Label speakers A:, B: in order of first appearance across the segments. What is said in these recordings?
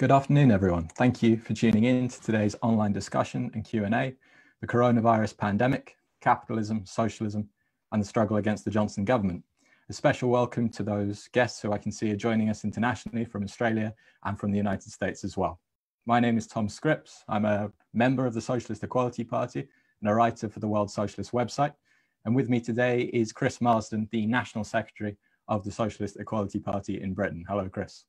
A: Good afternoon, everyone. Thank you for tuning in to today's online discussion and Q&A, the coronavirus pandemic, capitalism, socialism, and the struggle against the Johnson government. A special welcome to those guests who I can see are joining us internationally from Australia and from the United States as well. My name is Tom Scripps. I'm a member of the Socialist Equality Party and a writer for the World Socialist website. And with me today is Chris Marsden, the National Secretary of the Socialist Equality Party in Britain. Hello, Chris.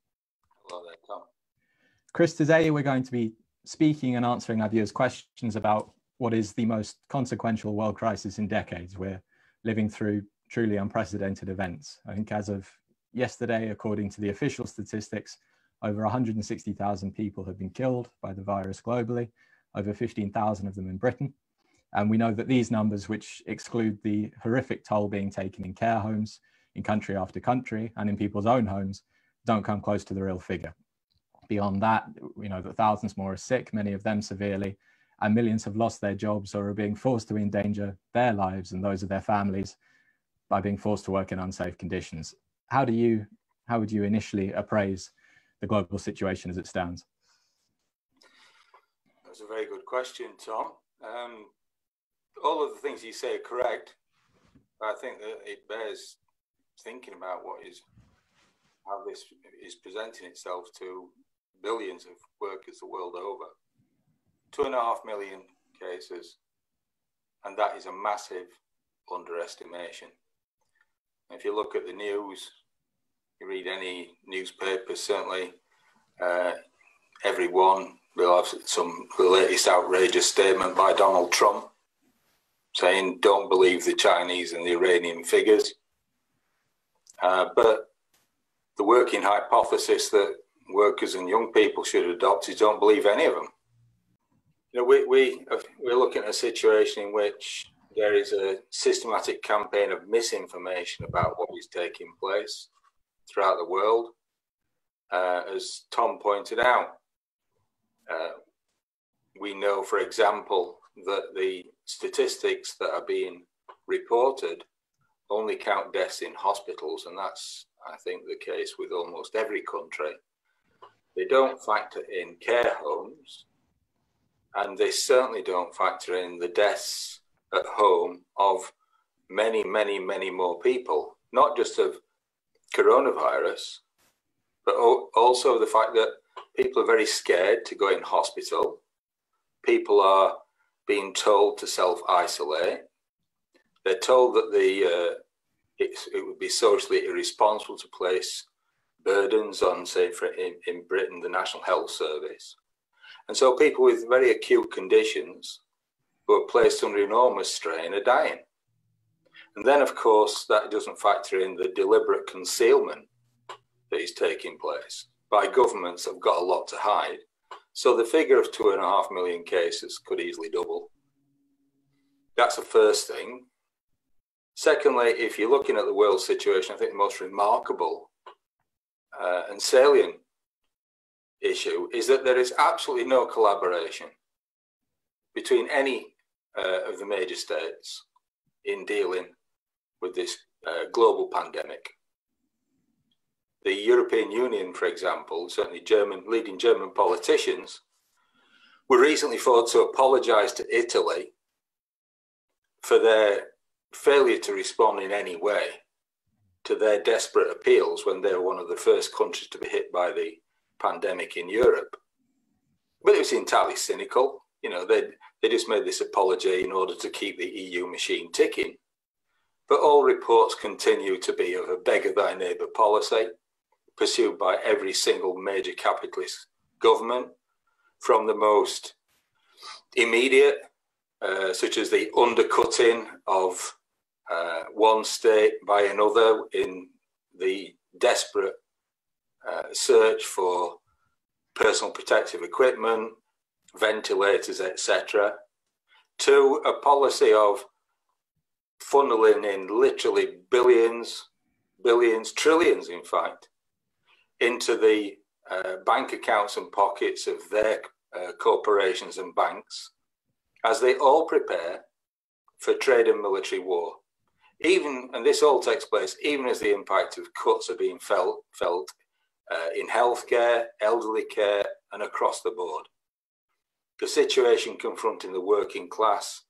A: Chris, today we're going to be speaking and answering our viewers' questions about what is the most consequential world crisis in decades. We're living through truly unprecedented events. I think as of yesterday, according to the official statistics, over 160,000 people have been killed by the virus globally, over 15,000 of them in Britain. And we know that these numbers, which exclude the horrific toll being taken in care homes in country after country and in people's own homes, don't come close to the real figure. Beyond that, you know that thousands more are sick, many of them severely, and millions have lost their jobs or are being forced to endanger their lives and those of their families by being forced to work in unsafe conditions. How do you, how would you initially appraise the global situation as it stands?
B: That's a very good question, Tom. Um, all of the things you say are correct. I think that it bears thinking about what is how this is presenting itself to billions of workers the world over. Two and a half million cases, and that is a massive underestimation. If you look at the news, you read any newspaper, certainly uh, everyone will have some latest outrageous statement by Donald Trump saying, "Don't believe the Chinese and the Iranian figures." Uh, but the working hypothesis that workers and young people should adopt is don't believe any of them. You know, we, we, we're looking at a situation in which there is a systematic campaign of misinformation about what is taking place throughout the world. Uh, as Tom pointed out, uh, we know, for example, that the statistics that are being reported only count deaths in hospitals, and that's, I think, the case with almost every country. They don't factor in care homes, and they certainly don't factor in the deaths at home of many, many, many more people, not just of coronavirus, but also the fact that people are very scared to go in hospital. People are being told to self isolate. They're told that the uh, it would be socially irresponsible to place burdens on, say, for in, in Britain, the National Health Service. And so people with very acute conditions who are placed under enormous strain are dying. And then, of course, that doesn't factor in the deliberate concealment that is taking place by governments that have got a lot to hide. So the figure of two and a half million cases could easily double. That's the first thing. Secondly, if you're looking at the world situation, I think the most remarkable uh, and salient issue is that there is absolutely no collaboration between any uh, of the major states in dealing with this uh, global pandemic. The European Union, for example, certainly German leading German politicians, were recently forced to apologise to Italy for their failure to respond in any way to their desperate appeals when they were one of the first countries to be hit by the pandemic in Europe. But it was entirely cynical. You know, they they just made this apology in order to keep the EU machine ticking. But all reports continue to be of a beggar thy neighbour policy pursued by every single major capitalist government, from the most immediate, uh, such as the undercutting of uh, one state by another in the desperate uh, search for personal protective equipment, ventilators, etc., to a policy of funneling in literally billions, billions, trillions, in fact, into the uh, bank accounts and pockets of their uh, corporations and banks as they all prepare for trade and military war even and this all takes place even as the impact of cuts are being felt felt uh, in healthcare, elderly care, and across the board. The situation confronting the working class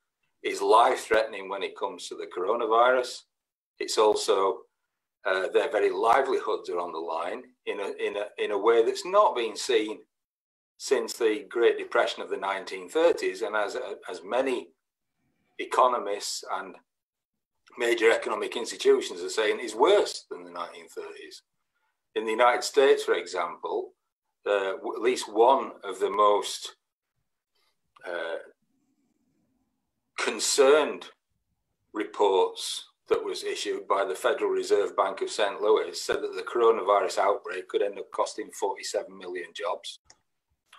B: is life threatening when it comes to the coronavirus. It's also uh, their very livelihoods are on the line in a, in, a, in a way that's not been seen since the Great Depression of the 1930s. And as, as many economists and major economic institutions are saying, is worse than the 1930s. In the United States, for example, uh, at least one of the most uh, concerned reports that was issued by the Federal Reserve Bank of St. Louis said that the coronavirus outbreak could end up costing 47 million jobs.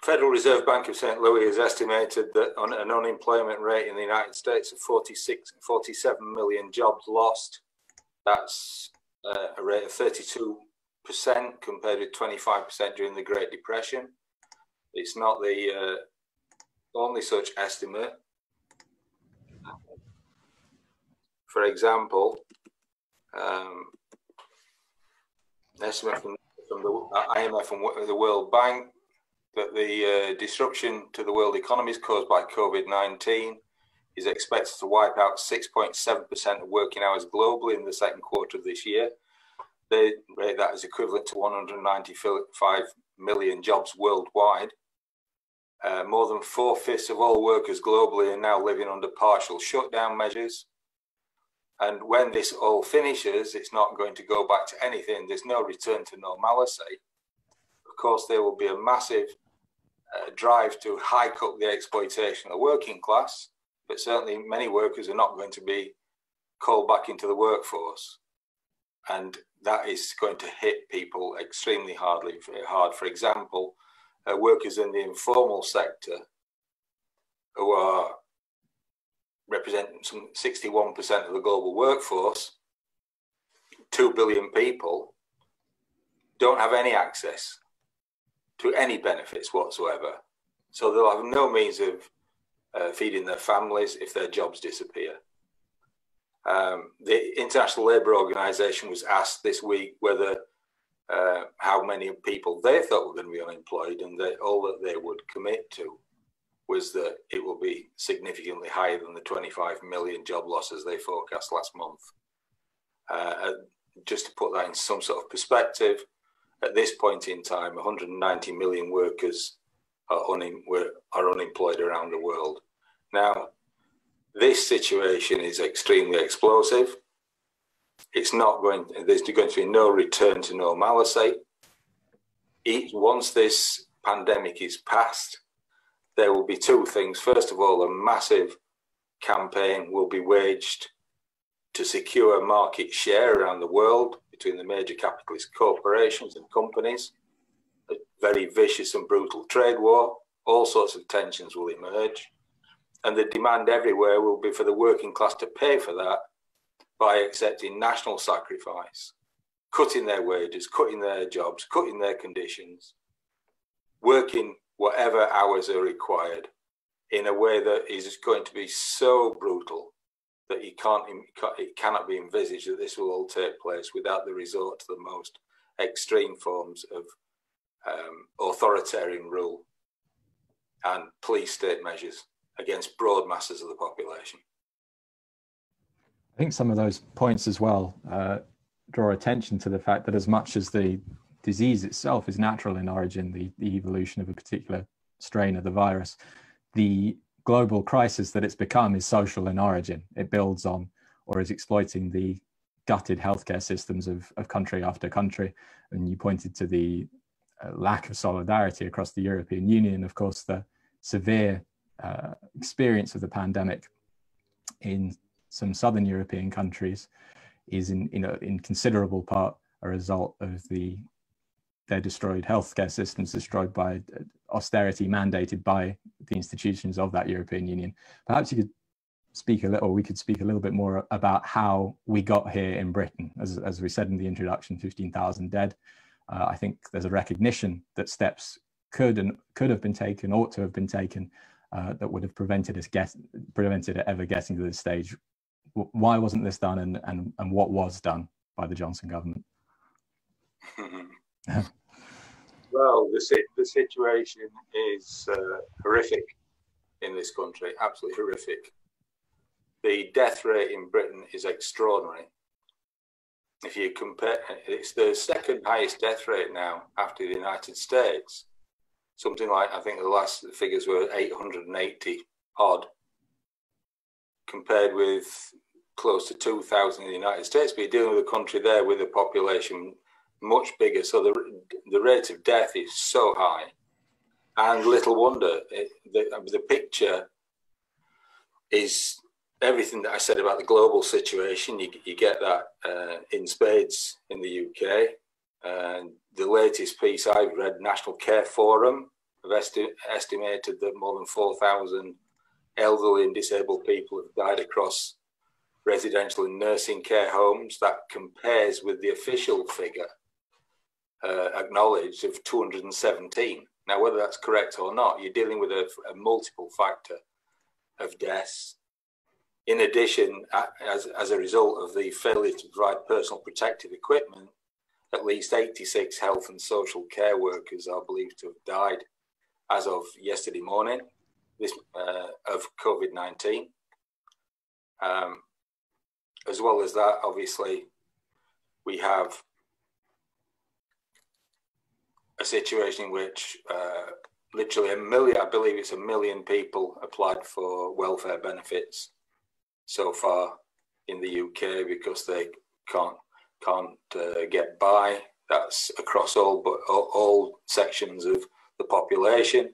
B: Federal Reserve Bank of St. Louis has estimated that on an unemployment rate in the United States of 46, 47 million jobs lost. That's uh, a rate of 32% compared with 25% during the Great Depression. It's not the uh, only such estimate. For example, um, estimate from, from the IMF and the World Bank that the uh, disruption to the world economies caused by COVID 19 is expected to wipe out 6.7% of working hours globally in the second quarter of this year. They rate that as equivalent to 195 million jobs worldwide. Uh, more than four fifths of all workers globally are now living under partial shutdown measures. And when this all finishes, it's not going to go back to anything. There's no return to normality. Of course, there will be a massive uh, drive to hike up the exploitation of the working class, but certainly many workers are not going to be called back into the workforce. And that is going to hit people extremely hardly, hard. For example, uh, workers in the informal sector who are representing some 61% of the global workforce, 2 billion people, don't have any access to any benefits whatsoever. So they'll have no means of uh, feeding their families if their jobs disappear. Um, the International Labour Organization was asked this week whether uh, how many people they thought were going to be unemployed, and they, all that they would commit to was that it will be significantly higher than the 25 million job losses they forecast last month. Uh, just to put that in some sort of perspective, at this point in time, 190 million workers are, un- are unemployed around the world. Now, this situation is extremely explosive. It's not going. There's going to be no return to normality. Each, once this pandemic is past, there will be two things. First of all, a massive campaign will be waged to secure market share around the world between the major capitalist corporations and companies, a very vicious and brutal trade war, all sorts of tensions will emerge. And the demand everywhere will be for the working class to pay for that by accepting national sacrifice, cutting their wages, cutting their jobs, cutting their conditions, working whatever hours are required in a way that is going to be so brutal that can't, it cannot be envisaged that this will all take place without the resort to the most extreme forms of um, authoritarian rule and police state measures against broad masses of the population.
A: I think some of those points as well uh, draw attention to the fact that as much as the disease itself is natural in origin, the, the evolution of a particular strain of the virus, the global crisis that it's become is social in origin. It builds on or is exploiting the gutted healthcare systems of, of country after country. And you pointed to the uh, lack of solidarity across the European Union, of course, the severe uh, experience of the pandemic in some southern European countries is in, in, a, in considerable part a result of the their destroyed healthcare systems destroyed by uh, austerity mandated by the institutions of that European Union. Perhaps you could speak a little, we could speak a little bit more about how we got here in Britain. As, as we said in the introduction, 15,000 dead. Uh, I think there's a recognition that steps could and could have been taken, ought to have been taken, uh, that would have prevented us get, prevented it ever getting to this stage. Why wasn't this done, and and and what was done by the Johnson government?
B: Well, the, the situation is uh, horrific in this country, absolutely horrific. The death rate in Britain is extraordinary. If you compare, it's the second highest death rate now after the United States. Something like, I think the last figures were 880 odd, compared with close to 2,000 in the United States. But you're dealing with a country there with a population much bigger. So the, the rate of death is so high. And little wonder, it, the, the picture is everything that I said about the global situation. You, you get that uh, in spades in the UK. And the latest piece I've read, National Care Forum, have esti- estimated that more than 4,000 elderly and disabled people have died across residential and nursing care homes. That compares with the official figure uh, acknowledged of 217. Now, whether that's correct or not, you're dealing with a, a multiple factor of deaths. In addition, as, as a result of the failure to provide personal protective equipment, at least 86 health and social care workers are believed to have died as of yesterday morning this, uh, of COVID 19. Um, as well as that, obviously, we have a situation in which uh, literally a million, I believe it's a million people applied for welfare benefits so far in the UK because they can't can't uh, get by. That's across all but all, sections of the population,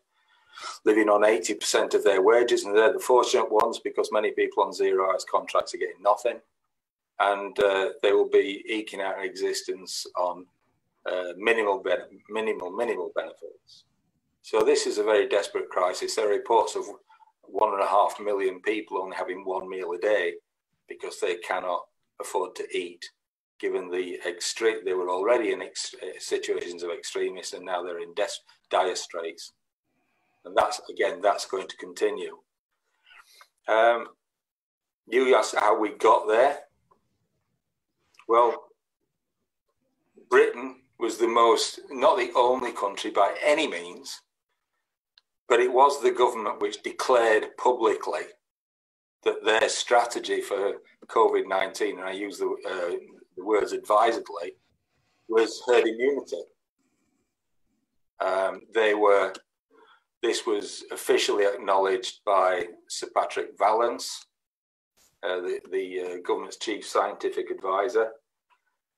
B: living on 80% of their wages, and they're the fortunate ones because many people on zero hours contracts are getting nothing, and uh, they will be eking out existence on uh, minimal, minimal, minimal benefits. So this is a very desperate crisis. There are reports of one and a half million people only having one meal a day because they cannot afford to eat, given the extreme. They were already in situations of extremis, and now they're in dire straits. And that's again, that's going to continue. Um, you asked how we got there. Well, Britain was the most, not the only country by any means, but it was the government which declared publicly that their strategy for COVID 19, and I use the, uh, the, words advisedly, was herd immunity. Um, they were, this was officially acknowledged by Sir Patrick Vallance, uh, the, the uh, government's chief scientific advisor,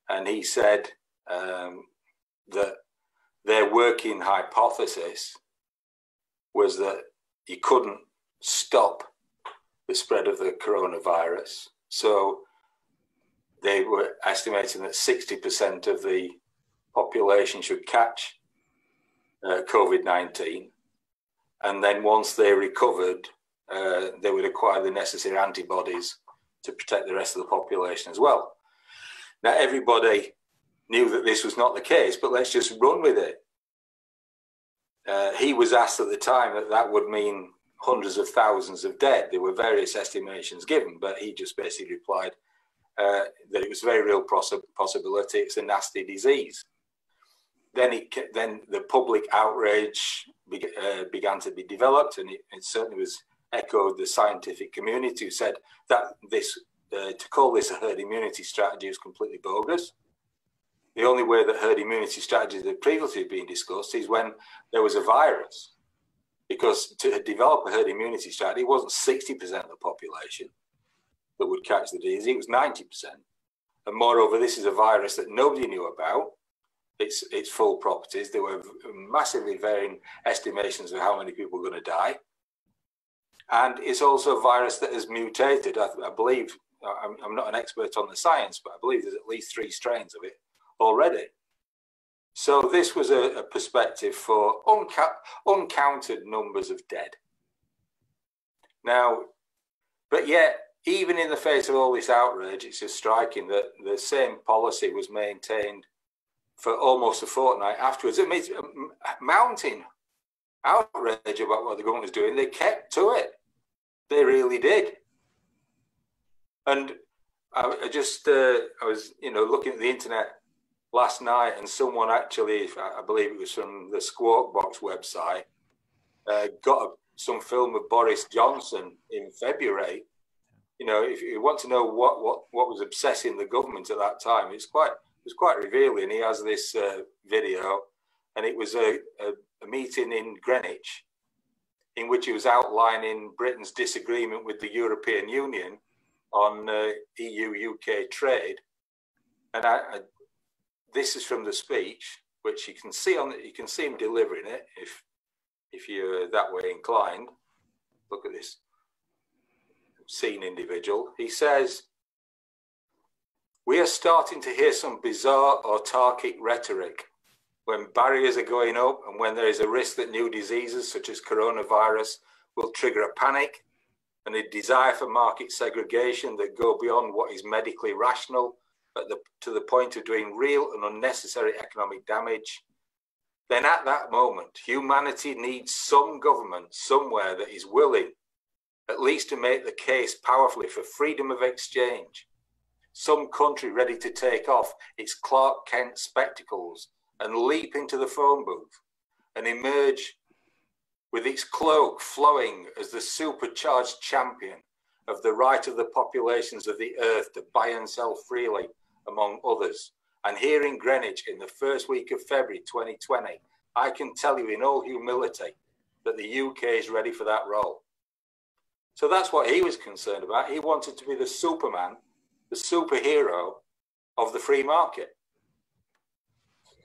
B: and he said um, that their working hypothesis was that you couldn't stop the spread of the coronavirus. So they were estimating that 60% of the population should catch uh, COVID 19. And then once they recovered, uh, they would acquire the necessary antibodies to protect the rest of the population as well. Now, everybody knew that this was not the case, but let's just run with it. Uh, he was asked at the time that that would mean hundreds of thousands of dead. There were various estimations given, but he just basically replied uh, that it was a very real poss- possibility. It's a nasty disease. Then, it, then the public outrage be, uh, began to be developed, and it, it, certainly was echoed the scientific community who said that this uh, to call this a herd immunity strategy is completely bogus. The only way that herd immunity strategies have previously been discussed is when there was a virus. Because to develop a herd immunity strategy, it wasn't 60% of the population that would catch the disease, it was 90%. And moreover, this is a virus that nobody knew about. Its, its full properties. There were massively varying estimations of how many people were going to die. And it's also a virus that has mutated. I, I believe, I'm, I'm not an expert on the science, but I believe there's at least three strains of it already. So this was a, a perspective for unca- uncounted numbers of dead. Now, but yet, even in the face of all this outrage, it's just striking that the same policy was maintained for almost a fortnight afterwards. It means mounting outrage about what the government was doing. They kept to it. They really did. And I, I just, uh, I was, you know, looking at the internet last night, and someone actually, I believe it was from the Squawk Box website, uh, got a, some film of Boris Johnson in February. You know, if you want to know what, what, what was obsessing the government at that time, it's quite it was quite revealing. He has this uh, video, and it was a, a, a meeting in Greenwich in which he was outlining Britain's disagreement with the European Union on uh, EU UK trade. And I, I, this is from the speech, which you can see on you can see him delivering it if if you're that way inclined. Look at this seen individual. He says, "We are starting to hear some bizarre autarkic rhetoric when barriers are going up and when there is a risk that new diseases such as coronavirus will trigger a panic and a desire for market segregation that go beyond what is medically rational the, to the point of doing real and unnecessary economic damage, then at that moment, humanity needs some government somewhere that is willing at least to make the case powerfully for freedom of exchange. Some country ready to take off its Clark Kent spectacles and leap into the phone booth and emerge with its cloak flowing as the supercharged champion of the right of the populations of the earth to buy and sell freely, among others. And here in Greenwich in the first week of February 2020, I can tell you in all humility that the UK is ready for that role. So that's what he was concerned about. He wanted to be the Superman, the superhero of the free market.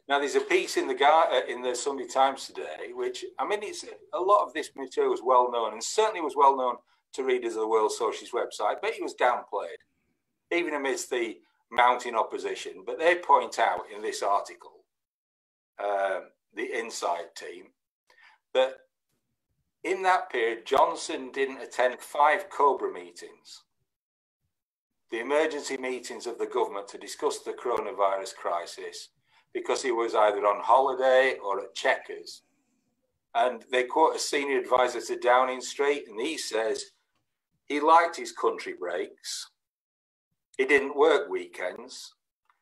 B: Now, there's a piece in the uh, in the Sunday Times today, which I mean, it's a lot of this material was well known, and certainly was well known to readers of the World Socialist website, but it was downplayed, even amidst the mounting opposition. But they point out in this article, um, the Insight team, that in that period, Johnson didn't attend five Cobra meetings, the emergency meetings of the government to discuss the coronavirus crisis because he was either on holiday or at Chequers. And they quote a senior advisor to Downing Street, and he says he liked his country breaks. He didn't work weekends.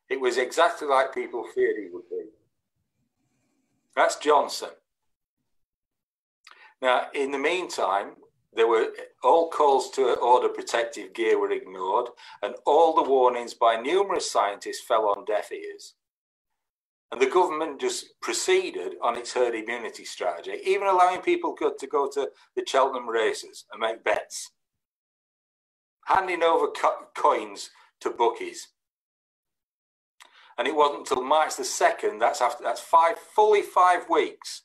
B: It was exactly like people feared he would be. That's Johnson. Now, in the meantime, there were all calls to order protective gear were ignored, and all the warnings by numerous scientists fell on deaf ears. And the government just proceeded on its herd immunity strategy, even allowing people to go to the Cheltenham races and make bets, handing over co- coins to bookies. And it wasn't until March the 2nd, that's after that's five fully five weeks,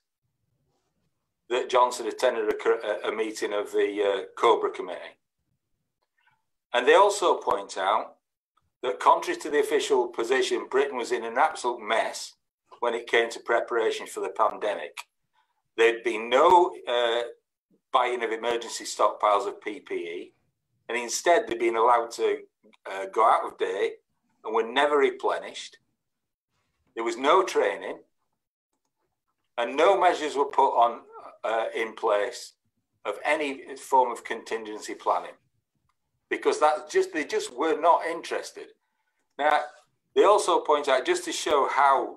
B: that Johnson attended a, a meeting of the uh, Cobra Committee. And they also point out that contrary to the official position, Britain was in an absolute mess when it came to preparation for the pandemic. There'd been no uh, buying of emergency stockpiles of PPE, and instead they'd been allowed to uh, go out of date and were never replenished. There was no training, and no measures were put on uh, in place of any form of contingency planning because that just they just were not interested. Now they also point out just to show how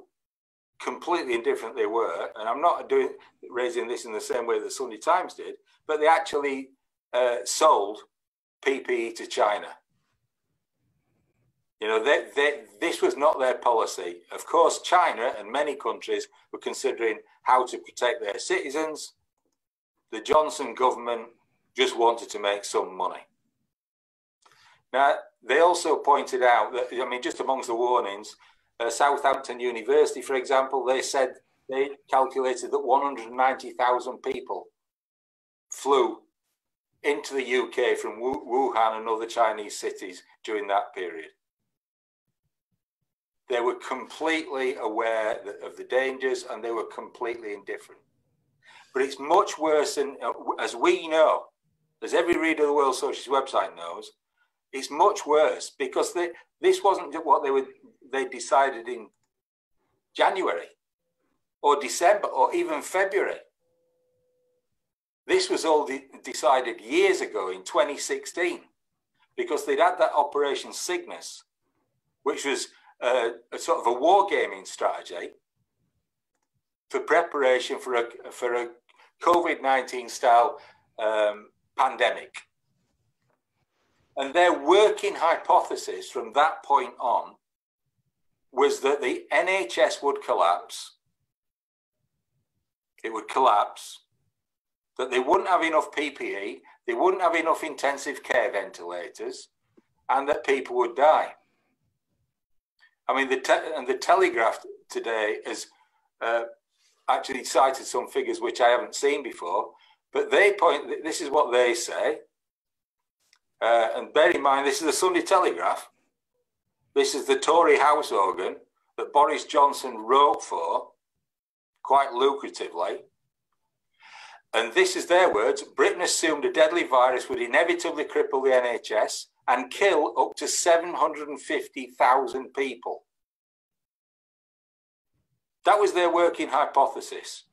B: completely indifferent they were, and I'm not doing raising this in the same way the Sunday Times did, but they actually uh, sold PPE to China. You know, they, they, this was not their policy. Of course, China and many countries were considering how to protect their citizens. The Johnson government just wanted to make some money. Now, they also pointed out that, I mean, just amongst the warnings, uh, Southampton University, for example, they said they calculated that 190,000 people flew into the UK from Wuhan and other Chinese cities during that period. They were completely aware of the dangers and they were completely indifferent. But it's much worse than, uh, as we know, as every reader of the World Socialist website knows, it's much worse because they, this wasn't what they were they decided in January or December or even February. This was all de- decided years ago in 2016 because they'd had that Operation Cygnus, which was a, a sort of a wargaming strategy for preparation for a for a COVID nineteen style um, pandemic. And their working hypothesis from that point on was that the NHS would collapse. It would collapse. That they wouldn't have enough PPE, they wouldn't have enough intensive care ventilators, and that people would die. I mean, the te- and the Telegraph today has uh, actually cited some figures which I haven't seen before, but they point. This is what they say, uh, and bear in mind this is the Sunday Telegraph. This is the Tory House organ that Boris Johnson wrote for quite lucratively. And this is their words Britain assumed a deadly virus would inevitably cripple the NHS and kill up to 750,000 people. That was their working hypothesis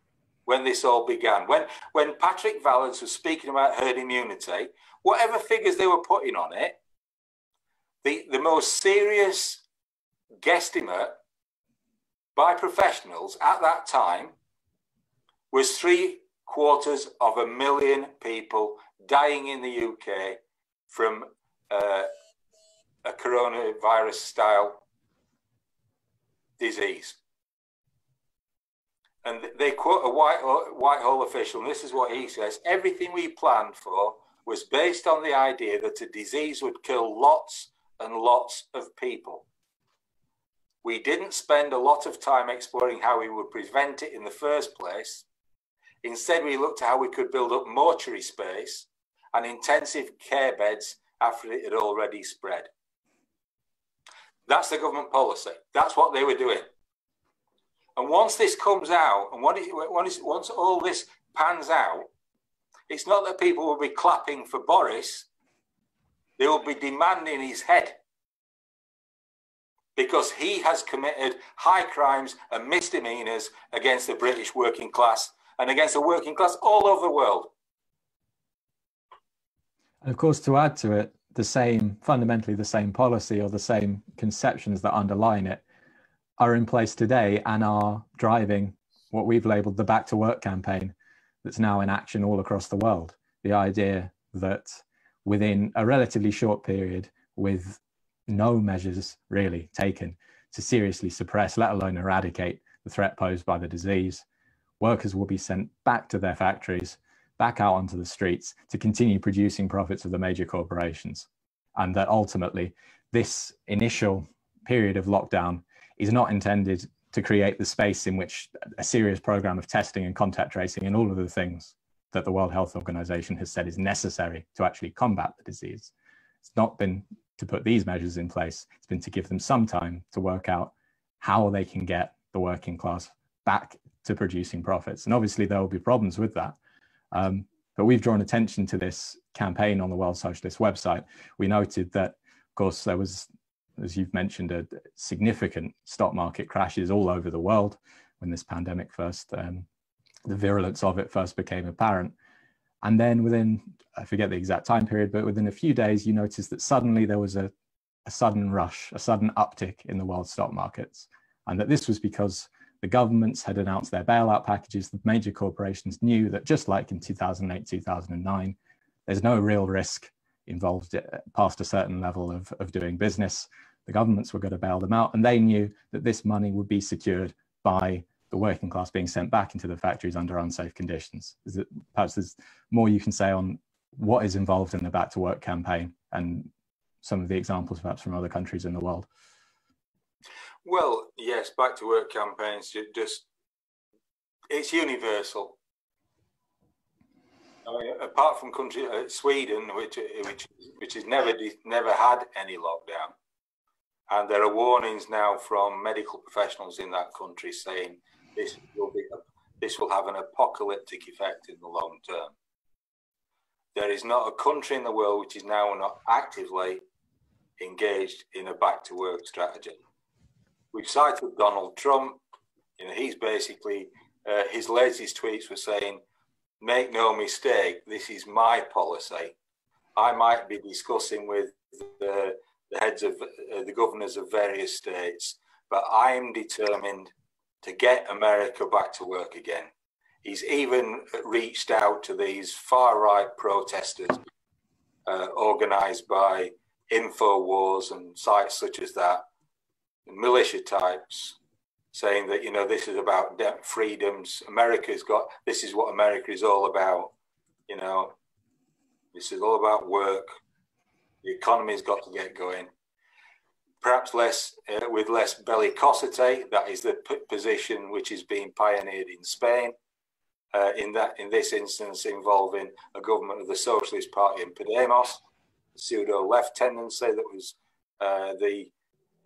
B: when this all began. When, when Patrick Vallance was speaking about herd immunity, whatever figures they were putting on it, the, the most serious guesstimate by professionals at that time was three quarters of a million people dying in the UK from uh, a coronavirus style disease. And they quote a Whitehall official, and this is what he says everything we planned for was based on the idea that a disease would kill lots and lots of people. We didn't spend a lot of time exploring how we would prevent it in the first place. Instead, we looked at how we could build up mortuary space and intensive care beds after it had already spread. That's the government policy. That's what they were doing. And once this comes out, and once, once all this pans out, it's not that people will be clapping for Boris, they will be demanding his head because he has committed high crimes and misdemeanors against the British working class and against the working class all over the world.
A: And of course, to add to it, the same, fundamentally the same policy or the same conceptions that underline it are in place today and are driving what we've labeled the back to work campaign that's now in action all across the world. The idea that within a relatively short period, with no measures really taken to seriously suppress, let alone eradicate the threat posed by the disease, workers will be sent back to their factories, back out onto the streets to continue producing profits of the major corporations. And that ultimately, this initial period of lockdown is not intended to create the space in which a serious program of testing and contact tracing and all of the things that the World Health Organization has said is necessary to actually combat the disease. It's not been to put these measures in place, it's been to give them some time to work out how they can get the working class back to producing profits. And obviously, there will be problems with that. Um, but we've drawn attention to this campaign on the World Socialist website. We noted that, of course, there was as you've mentioned, a significant stock market crashes all over the world when this pandemic first, um, the virulence of it first became apparent. And then within, I forget the exact time period, but within a few days, you noticed that suddenly there was a, a sudden rush, a sudden uptick in the world stock markets. And that this was because the governments had announced their bailout packages. The major corporations knew that just like in 2008, 2009, there's no real risk involved uh, past a certain level of, of doing business the governments were going to bail them out, and they knew that this money would be secured by the working class being sent back into the factories under unsafe conditions. It, perhaps there's more you can say on what is involved in the Back to Work campaign and some of the examples perhaps from other countries in the world.
B: Well, yes, Back to Work campaigns just it's universal. I mean, apart from country uh, Sweden, which which which has never never had any lockdown, and there are warnings now from medical professionals in that country saying this will be this will have an apocalyptic effect in the long term. There is not a country in the world which is now not actively engaged in a back to work strategy. We've cited Donald Trump. You know, he's basically uh, his latest tweets were saying, "Make no mistake, this is my policy. I might be discussing with the the heads of uh, the governors of various states, but I am determined to get America back to work again. He's even reached out to these far right protesters uh, organized by InfoWars and sites such as that, militia types, saying that, you know, this is about freedoms. America's got, this is what America is all about. You know, this is all about work. The economy's got to get going. Perhaps less, uh, with less bellicosity. That is the position which is being pioneered in Spain. Uh, in that, in this instance, involving a government of the Socialist Party in Podemos, pseudo left tendency that was uh, the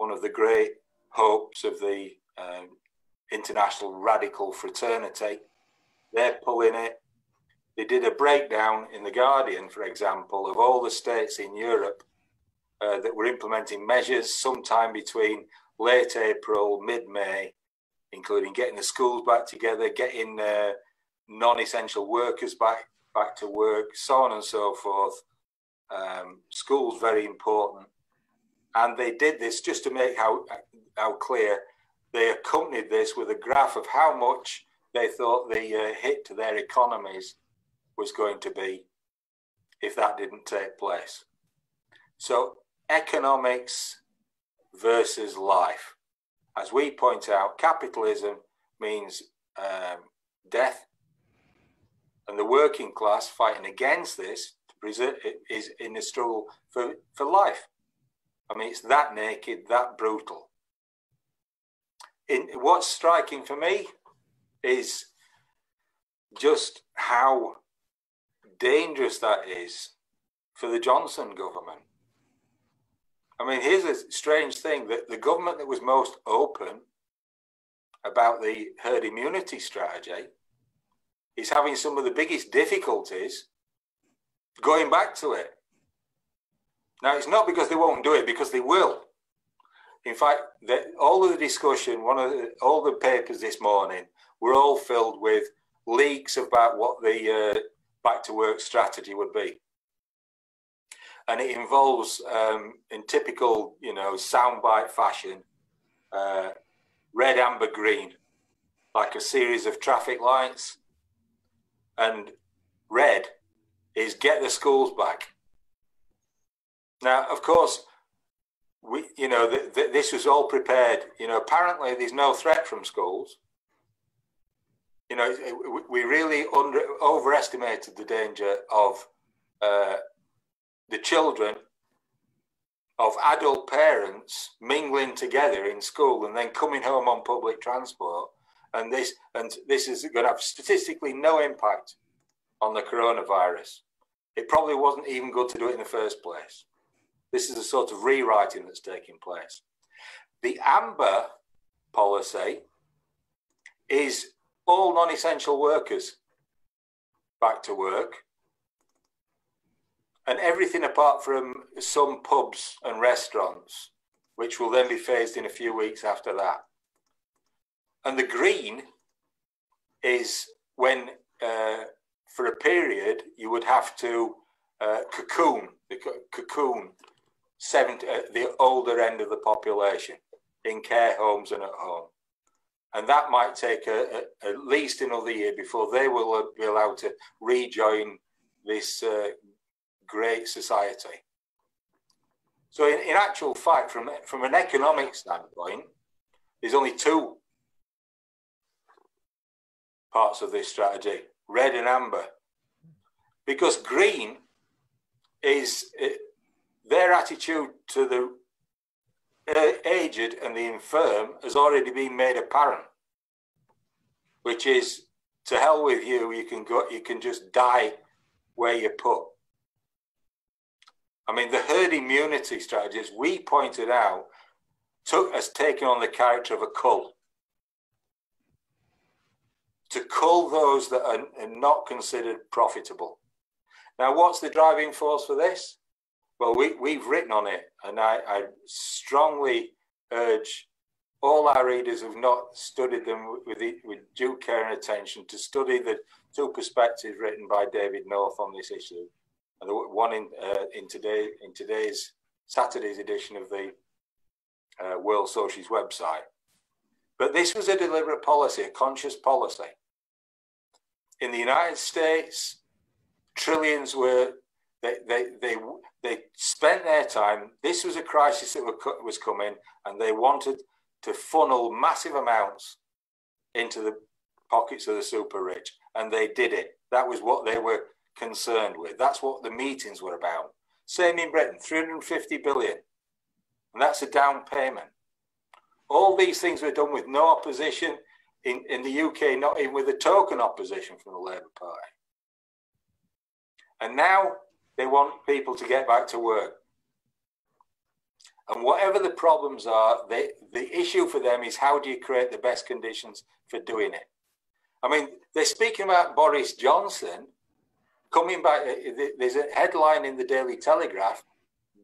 B: one of the great hopes of the um, international radical fraternity. They're pulling it. They did a breakdown in The Guardian, for example, of all the states in Europe uh, that were implementing measures sometime between late April, mid May, including getting the schools back together, getting uh, non essential workers back, back to work, so on and so forth. Um, schools very important. And they did this just to make how, how clear they accompanied this with a graph of how much they thought the uh, hit to their economies was going to be if that didn't take place. So, economics versus life. As we point out, capitalism means um, death, and the working class fighting against this is in a struggle for, for life. I mean, it's that naked, that brutal. In, what's striking for me is just how dangerous that is for the Johnson government. I mean, here's a strange thing that the government that was most open about the herd immunity strategy is having some of the biggest difficulties going back to it. Now, it's not because they won't do it, because they will. In fact, the, all of the discussion, one of the, all the papers this morning were all filled with leaks about what the uh, back to work strategy would be. And it involves, um, in typical, you know, soundbite fashion, uh, red, amber, green, like a series of traffic lights. And red is get the schools back. Now, of course, we, you know, th- th- this was all prepared. You know, apparently there's no threat from schools. You know, we really under, overestimated the danger of uh, the children of adult parents mingling together in school and then coming home on public transport. And this and this is going to have statistically no impact on the coronavirus. It probably wasn't even good to do it in the first place. This is a sort of rewriting that's taking place. The AMBER policy is all non essential workers back to work, and everything apart from some pubs and restaurants, which will then be phased in a few weeks after that. And the green is when uh, for a period, you would have to uh, cocoon, cocoon 70, uh, the older end of the population in care homes and at home. And that might take a, a, at least another year before they will uh, be allowed to rejoin this uh, great society. So, in, in actual fact, from, from an economic standpoint, there's only two parts of this strategy red and amber. Because green is it, their attitude to the uh, aged and the infirm has already been made apparent, which is to hell with you. You can go. You can just die where you put. I mean, the herd immunity strategies we pointed out took has taken on the character of a cult to cull those that are, are not considered profitable. Now, what's the driving force for this? Well, we, we've written on it, and I, I strongly urge all our readers who've not studied them with, with due care and attention to study the two perspectives written by David North on this issue, and the one in uh, in today in today's Saturday's edition of the uh, World Socialist website. But this was a deliberate policy, a conscious policy. In the United States, trillions were they they they they spent their time. This was a crisis that was coming, and they wanted to funnel massive amounts into the pockets of the super rich, and they did it. That was what they were concerned with. That's what the meetings were about. Same in Britain, 350 billion, and that's a down payment. All these things were done with no opposition in, in the UK, not even with a token opposition from the Labour Party. And now they want people to get back to work. And whatever the problems are, they, the issue for them is how do you create the best conditions for doing it? I mean, they're speaking about Boris Johnson coming back. Uh, there's a headline in the Daily Telegraph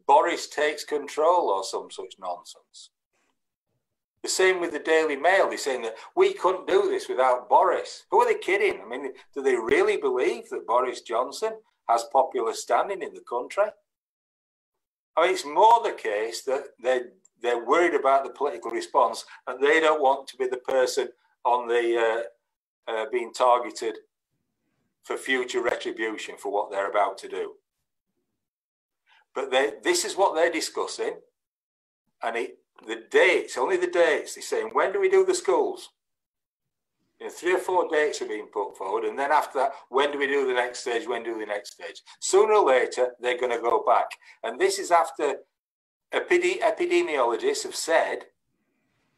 B: Boris takes control or some such nonsense. The same with the Daily Mail. They're saying that we couldn't do this without Boris. Who are they kidding? I mean, do they really believe that Boris Johnson has popular standing in the country? I mean, it's more the case that they're, they're worried about the political response and they don't want to be the person on the uh, uh, being targeted for future retribution for what they're about to do. But they, this is what they're discussing, and it, the dates, only the dates. They're saying, when do we do the schools? Three or four dates are being put forward, and then after that, when do we do the next stage? When do the next stage? Sooner or later, they're going to go back, and this is after epide- epidemiologists have said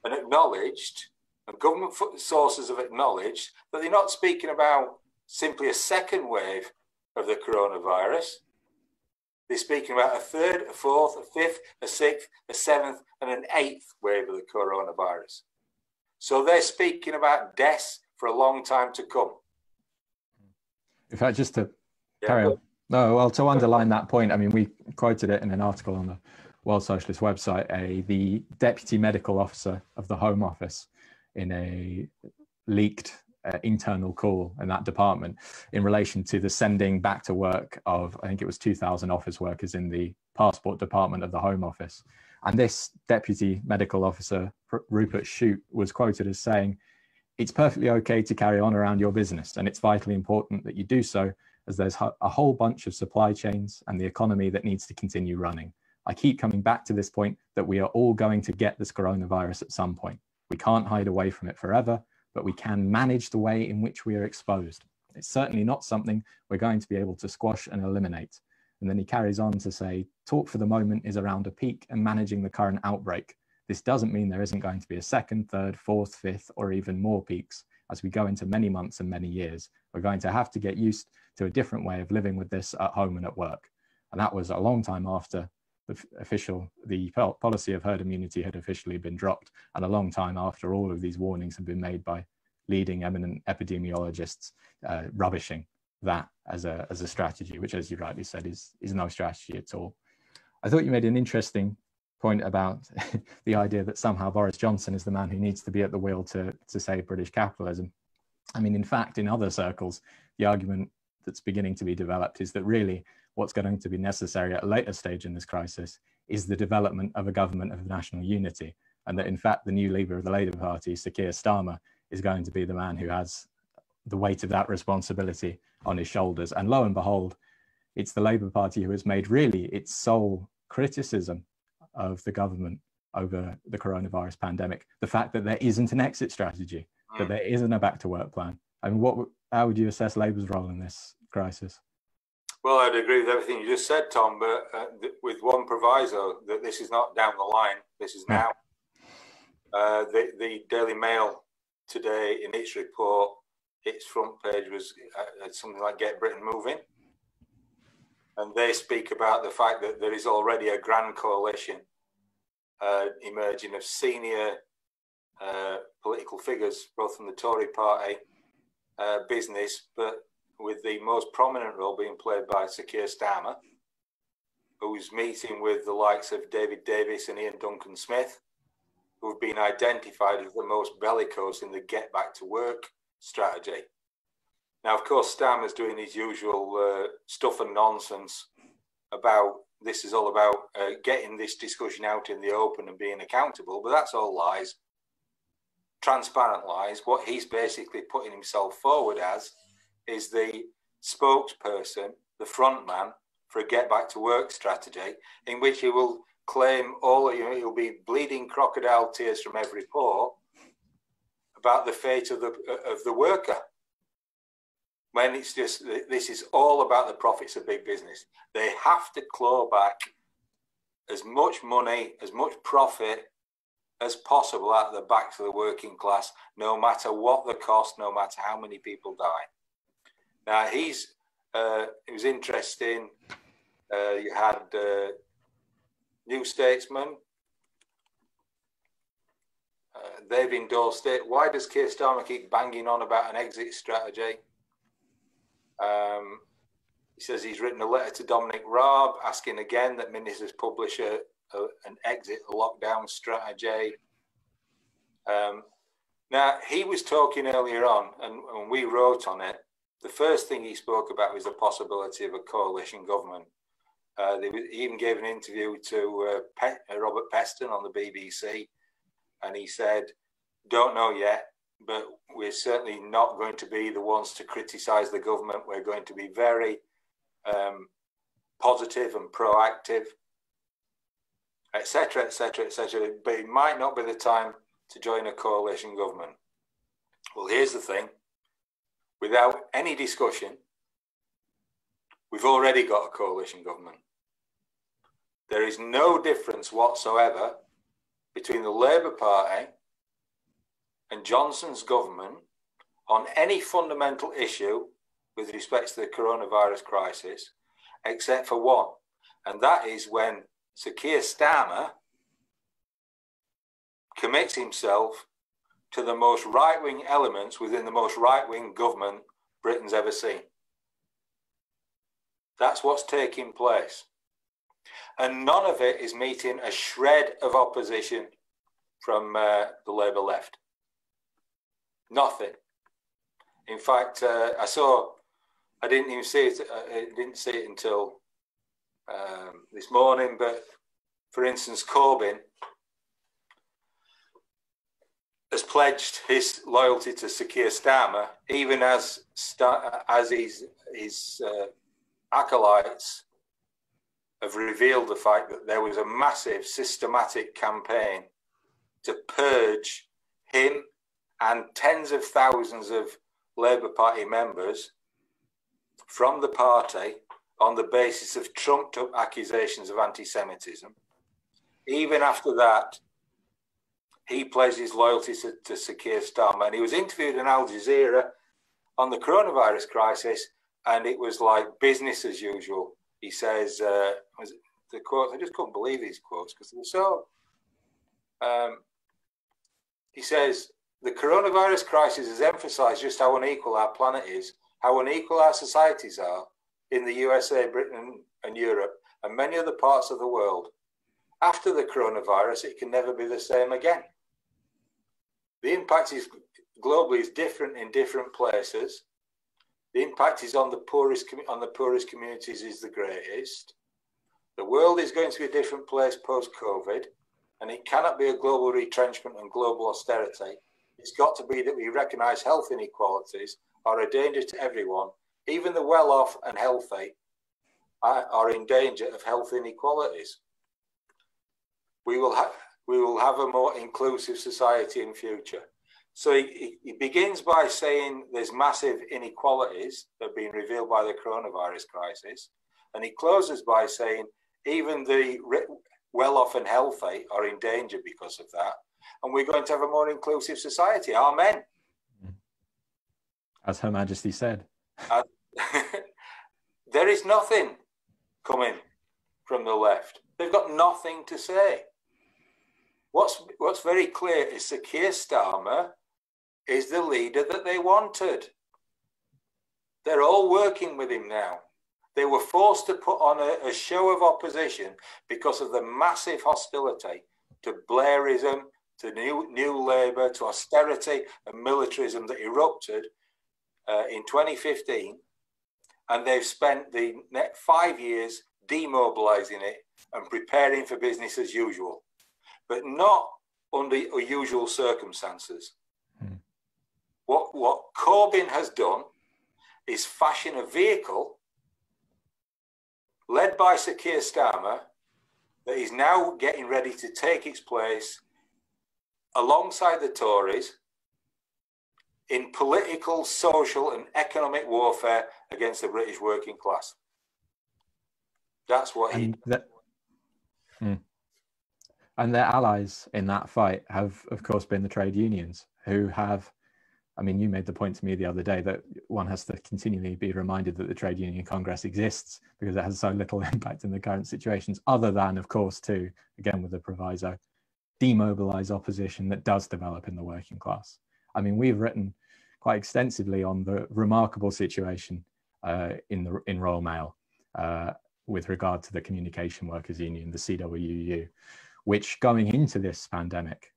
B: and acknowledged, and government sources have acknowledged that they're not speaking about simply a second wave of the coronavirus. They're speaking about a third, a fourth, a fifth, a sixth, a seventh, and an eighth wave of the coronavirus. So they're speaking about deaths for a long time to come.
A: In fact, just to yeah, carry on. No, well, to underline that point, I mean, we quoted it in an article on the World Socialist website. A the deputy medical officer of the Home Office in a leaked uh, internal call in that department in relation to the sending back to work of, I think it was 2,000 office workers in the passport department of the Home Office. And this deputy medical officer, Rupert Shute, was quoted as saying, It's perfectly okay to carry on around your business, and it's vitally important that you do so, as there's a whole bunch of supply chains and the economy that needs to continue running. I keep coming back to this point that we are all going to get this coronavirus at some point. We can't hide away from it forever but we can manage the way in which we are exposed. It's certainly not something we're going to be able to squash and eliminate. And then he carries on to say, talk for the moment is around a peak and managing the current outbreak. This doesn't mean there isn't going to be a second, third, fourth, fifth, or even more peaks. As we go into many months and many years, we're going to have to get used to a different way of living with this at home and at work. And that was a long time after the official, the policy of herd immunity had officially been dropped, and a long time after all of these warnings had been made by leading eminent epidemiologists, uh, rubbishing that as a as a strategy, which, as you rightly said, is is no strategy at all. I thought you made an interesting point about the idea that somehow Boris Johnson is the man who needs to be at the wheel to to save British capitalism. I mean, in fact, in other circles, the argument that's beginning to be developed is that really what's going to be necessary at a later stage in this crisis is the development of a government of national unity. And that in fact, the new leader of the Labour Party, Sir Keir Starmer, is going to be the man who has the weight of that responsibility on his shoulders. And lo and behold, it's the Labour Party who has made really its sole criticism of the government over the coronavirus pandemic the fact that there isn't an exit strategy, that hmm. there isn't a back to work plan. I mean, what, how would you assess Labour's role in this crisis?
B: Well, I'd agree with everything you just said, Tom, but uh, th- with one proviso that this is not down the line, this is now. Uh, the, the Daily Mail today, in its report, its front page was uh, something like Get Britain Moving. And they speak about the fact that there is already a grand coalition uh, emerging of senior uh, political figures, both from the Tory party, uh, business, but with the most prominent role being played by Sir Keir Starmer, who's meeting with the likes of David Davis and Iain Duncan Smith, who've been identified as the most bellicose in the get back to work strategy. Now, of course, Stam is doing his usual uh, stuff and nonsense about this is all about uh, getting this discussion out in the open and being accountable, but that's all lies, transparent lies. What he's basically putting himself forward as is the spokesperson, the front man for a get back to work strategy, in which he will claim all, you know, he'll be bleeding crocodile tears from every pore about the fate of the of the worker when it's just this is all about the profits of big business. They have to claw back as much money, as much profit as possible out of the backs of the working class, no matter what the cost, no matter how many people die. Now he's uh, it was interesting. Uh, you had uh, New Statesman. They've endorsed it. Why does Keir Starmer keep banging on about an exit strategy? Um, he says he's written a letter to Dominic Raab asking again that ministers publish a, a, an exit lockdown strategy. Um, now, he was talking earlier on, and, and, we wrote on it. The first thing he spoke about was the possibility of a coalition government. Uh, he even gave an interview to uh, Pe- uh, Robert Peston on the BBC, and he said, Don't know yet, but we're certainly not going to be the ones to criticise the government. We're going to be very um, positive and proactive, etc., etc., etc. But it might not be the time to join a coalition government. Well, here's the thing without any discussion, we've already got a coalition government. There is no difference whatsoever between the Labour Party and Johnson's government on any fundamental issue with respect to the coronavirus crisis, except for one, and that is when Sir Keir Starmer commits himself to the most right wing elements within the most right wing government Britain's ever seen. That's what's taking place. And none of it is meeting a shred of opposition from uh, the Labour left. Nothing. In fact, uh, I saw. I didn't even see it. Uh, I didn't see it until um, this morning. But for instance, Corbyn has pledged his loyalty to Sir Keir Starmer, even as as his his uh, acolytes have revealed the fact that there was a massive systematic campaign to purge him and tens of thousands of Labour Party members from the party on the basis of trumped up accusations of anti Semitism. Even after that, he pledged his loyalty to, to Sir Keir Starmer. And he was interviewed in Al Jazeera on the coronavirus crisis, and it was like business as usual. He says, uh, the quotes, I just couldn't believe these quotes because they were so. Um, he says, the coronavirus crisis has emphasized just how unequal our planet is, how unequal our societies are in the USA, Britain, and Europe, and many other parts of the world. After the coronavirus, it can never be the same again. The impact is globally is different in different places. The impact is on the poorest on the poorest communities is the greatest. The world is going to be a different place post COVID, and it cannot be a global retrenchment and global austerity it's got to be that we recognise health inequalities are a danger to everyone, even the well off and healthy are in danger of health inequalities. We will, have we will have a more inclusive society in future. So he, he, begins by saying there's massive inequalities that have been revealed by the coronavirus crisis. And he closes by saying even the well off and healthy are in danger because of that and we're going to have a more inclusive society. Amen.
A: As Her Majesty said.
B: There is nothing coming from the left. They've got nothing to say. What's what's very clear is Sir Keir Starmer is the leader that they wanted. They're all working with him now. They were forced to put on a, a show of opposition because of the massive hostility to Blairism, to new, new Labour, to austerity and militarism that erupted uh, in 2015. And they've spent the next five years demobilising it and preparing for business as usual, but not under usual circumstances. What, what Corbyn has done is fashion a vehicle led by Sir Keir Starmer that is now getting ready to take its place alongside the Tories in political, social, and economic warfare against the British working class. That's what and he. That,
A: hmm. And their allies in that fight have, of course, been the trade unions, who have. I mean, you made the point to me the other day that one has to continually be reminded that the Trade Union Congress exists because it has so little impact in the current situations, other than, of course, to, again, with the proviso, demobilize opposition that does develop in the working class. I mean, we've written quite extensively on the remarkable situation uh, in the in Royal Mail uh, with regard to the Communication Workers Union, the CWU, which going into this pandemic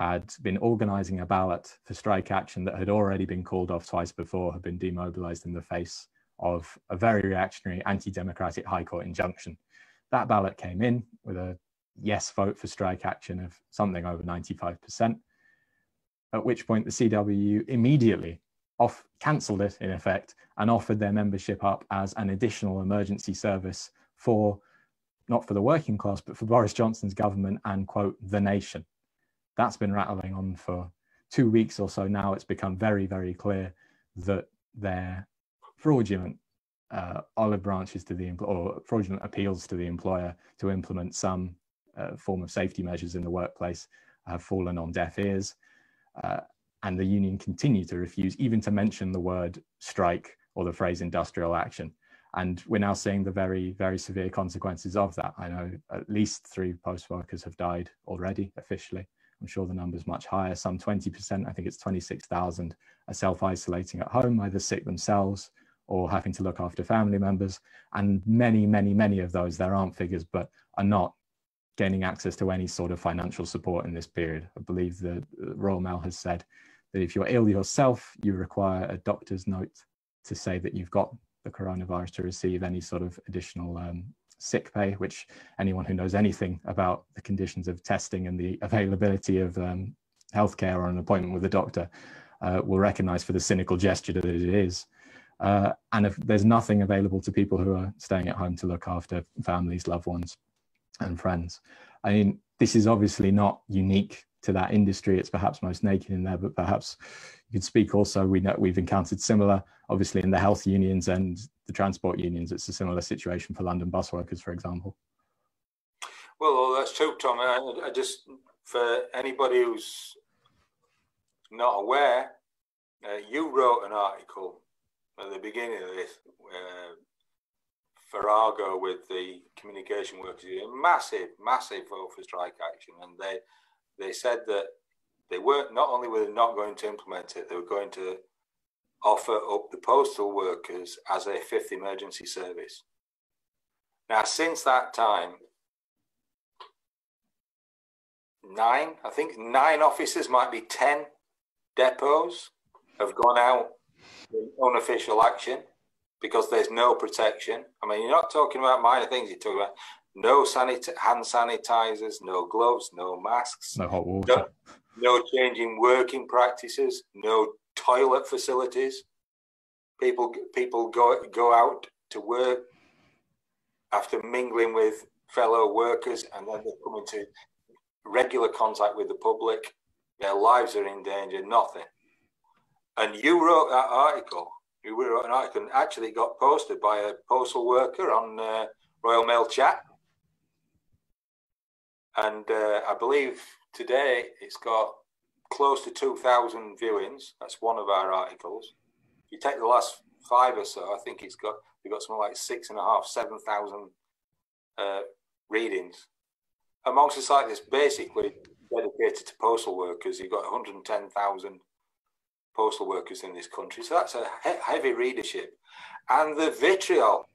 A: had been organizing a ballot for strike action that had already been called off twice before, had been demobilized in the face of a very reactionary anti-democratic High Court injunction. That ballot came in with a yes vote for strike action of something over 95%, at which point the CWU immediately off cancelled it in effect and offered their membership up as an additional emergency service for not for the working class but for Boris Johnson's government and quote the nation. That's been rattling on for two weeks or so now. It's become very very clear that their fraudulent uh, olive branches to the or fraudulent appeals to the employer to implement some uh, form of safety measures in the workplace have fallen on deaf ears. Uh, and the union continue to refuse even to mention the word strike or the phrase industrial action. And we're now seeing the very, very severe consequences of that. I know at least three post workers have died already officially. I'm sure the number's much higher. Some 20%, I think it's 26,000, are self isolating at home, either sick themselves or having to look after family members. And many, many, many of those, there aren't figures, but are not gaining access to any sort of financial support in this period. I believe the Royal Mail has said that if you're ill yourself, you require a doctor's note to say that you've got the coronavirus to receive any sort of additional um, sick pay, which anyone who knows anything about the conditions of testing and the availability of um, healthcare or an appointment with a doctor uh, will recognize for the cynical gesture that it is. Uh, and if there's nothing available to people who are staying at home to look after families, loved ones, and friends. I mean, this is obviously not unique to that industry. It's perhaps most naked in there, but perhaps you could speak also. We know we've encountered similar, obviously, in the health unions and the transport unions. It's a similar situation for London bus workers, for example.
B: Well, that's true, Tom. I, I just for anybody who's not aware, uh, you wrote an article at the beginning of this uh, Farrago with the communication workers, massive, massive vote for strike action, and they they said that they weren't not only were they not going to implement it, they were going to offer up the postal workers as a fifth emergency service. Now, since that time, nine, I think nine officers, might be 10 depots have gone out in unofficial action because there's no protection. I mean, you're not talking about minor things. You're talking about no sanit- hand sanitizers, no gloves, no masks,
A: no hot water, no,
B: no changing working practices, no toilet facilities. People people go go out to work after mingling with fellow workers, and then they come into regular contact with the public. Their lives are in danger. Nothing. And you wrote that article You wrote an article and actually got posted by a postal worker on uh, Royal Mail Chat. And uh, I believe today it's got close to 2,000 viewings. That's one of our articles. If you take the last five or so, I think it's got we've got something like six and a half, seven thousand uh, readings. Amongst a site that's basically dedicated to postal workers, you've got 110,000 postal workers in this country. So that's a he- heavy readership. And the vitriol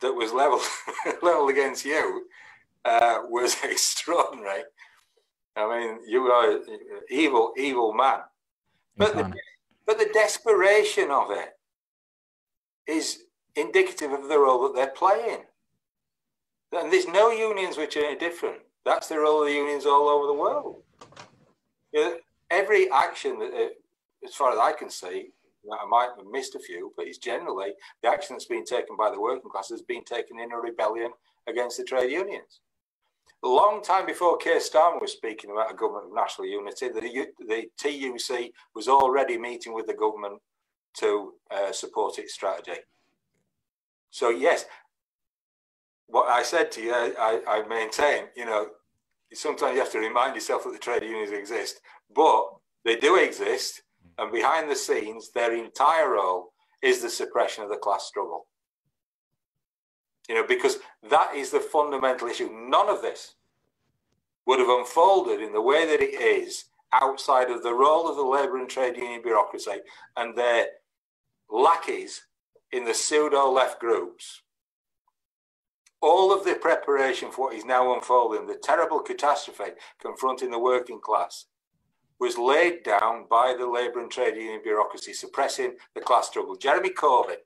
B: that was leveled, leveled against you uh, was extraordinary. I mean, you are an evil, evil man. But the, but the desperation of it is indicative of the role that they're playing. And there's no unions which are any different. That's the role of the unions all over the world. You know, every action that, uh, as far as I can see, I might have missed a few, but it's generally the action that's been taken by the working class has been taken in a rebellion against the trade unions. Long time before Keir Starmer was speaking about a government of national unity, the, the TUC was already meeting with the government to uh, support its strategy. So, yes, what I said to you, I, I maintain, you know, sometimes you have to remind yourself that the trade unions exist, but they do exist. And behind the scenes, their entire role is the suppression of the class struggle. You know, because that is the fundamental issue. None of this would have unfolded in the way that it is outside of the role of the labour and trade union bureaucracy and their lackeys in the pseudo left groups. All of the preparation for what is now unfolding, the terrible catastrophe confronting the working class, was laid down by the labour and trade union bureaucracy suppressing the class struggle. Jeremy Corbyn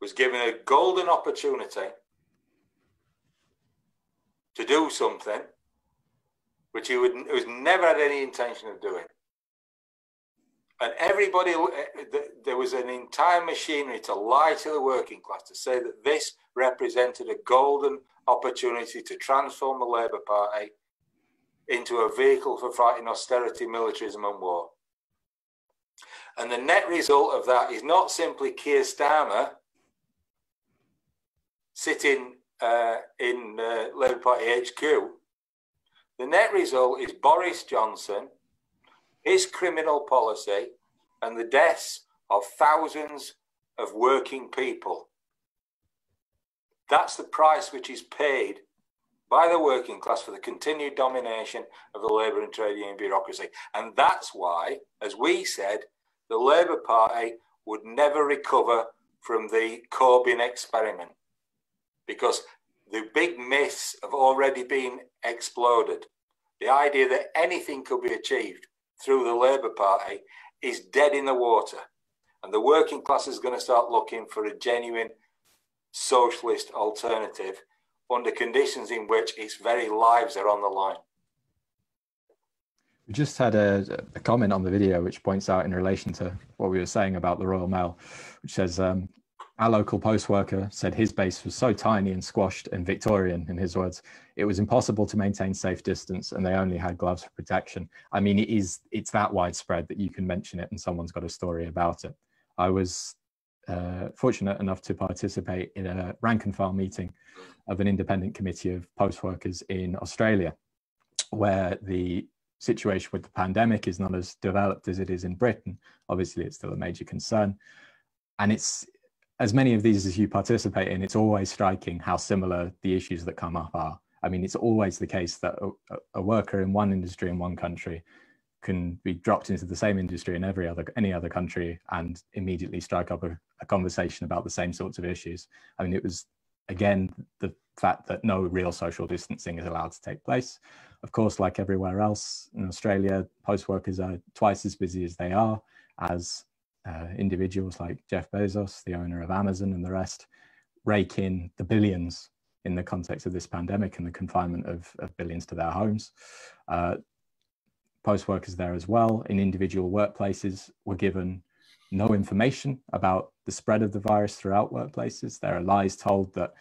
B: was given a golden opportunity to do something which he would, was never had any intention of doing. And everybody, eh, there was an entire machinery to lie to the working class to say that this represented a golden opportunity to transform the Labour Party into a vehicle for fighting austerity, militarism, and war. And the net result of that is not simply Keir Starmer sitting uh, in uh, Labour Party HQ. The net result is Boris Johnson, his criminal policy, and the deaths of thousands of working people. That's the price which is paid by the working class for the continued domination of the labour and trade union bureaucracy. And that's why, as we said, the Labour Party would never recover from the Corbyn experiment because the big myths have already been exploded. The idea that anything could be achieved through the Labour Party is dead in the water. And the working class is going to start looking for a genuine socialist alternative under conditions in which its very lives are on the line.
A: We just had a, a, comment on the video which points out in relation to what we were saying about the Royal Mail, which says um, our local post worker said his base was so tiny and squashed and Victorian, in his words, it was impossible to maintain safe distance and they only had gloves for protection. I mean, it is, it's that widespread that you can mention it and someone's got a story about it. I was uh, fortunate enough to participate in a rank and file meeting of an independent committee of post workers in Australia, where the situation with the pandemic is not as developed as it is in Britain. Obviously, it's still a major concern. And it's as many of these as you participate in, it's always striking how similar the issues that come up are. I mean, it's always the case that a, a worker in one industry in one country can be dropped into the same industry in every other any other country and immediately strike up a, a conversation about the same sorts of issues. I mean, it was again the fact that no real social distancing is allowed to take place. Of course, like everywhere else in Australia, post workers are twice as busy as they are as uh, individuals like Jeff Bezos, the owner of Amazon, and the rest rake in the billions in the context of this pandemic and the confinement of, of billions to their homes. Uh, post workers there as well in individual workplaces were given no information about the spread of the virus throughout workplaces. There are lies told that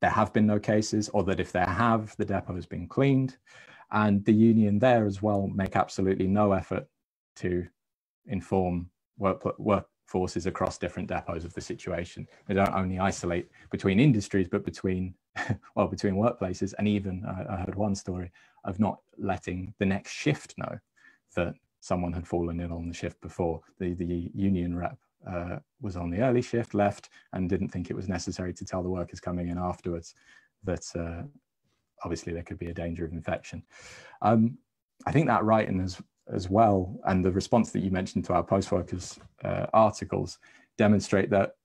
A: there have been no cases or that if there have, the depot has been cleaned. And the union there as well make absolutely no effort to inform work, workforces across different depots of the situation. They don't only isolate between industries, but between, well, between workplaces. And even uh, I heard one story of not letting the next shift know that someone had fallen ill on the shift before. The, the union rep uh, was on the early shift, left, and didn't think it was necessary to tell the workers coming in afterwards that uh, obviously there could be a danger of infection. Um, I think that writing as, as well, and the response that you mentioned to our post workers uh, articles demonstrate that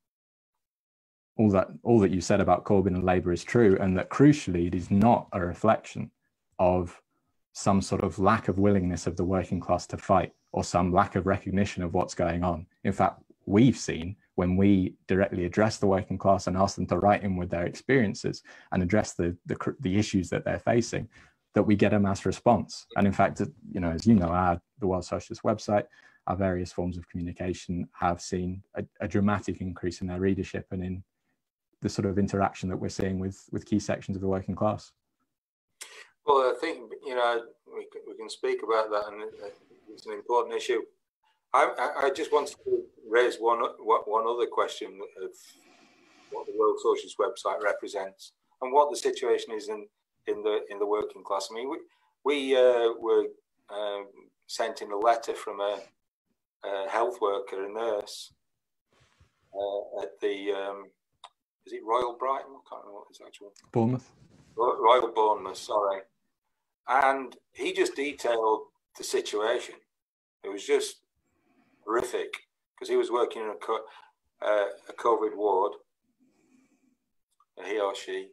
A: all that all that you said about Corbyn and Labour is true, and that crucially it is not a reflection of some sort of lack of willingness of the working class to fight or some lack of recognition of what's going on. In fact, we've seen when we directly address the working class and ask them to write in with their experiences and address the, the, the issues that they're facing, that we get a mass response. And in fact, you know, as you know, our the World Socialist website, our various forms of communication have seen a, a dramatic increase in their readership and in the sort of interaction that we're seeing with with key sections of the working class.
B: Well, I think you know we can, we can speak about that, and it's an important issue. I, I just wanted to raise one one other question of what the World Socialist website represents and what the situation is in in the in the working class. I mean, we we uh, were um, sent in a letter from a, a health worker, a nurse, uh, at the um, is it Royal Brighton? I can't remember what it's actual.
A: Bournemouth.
B: Royal Bournemouth, sorry. And he just detailed the situation. It was just horrific because he was working in a, co- uh, a COVID ward, he or she,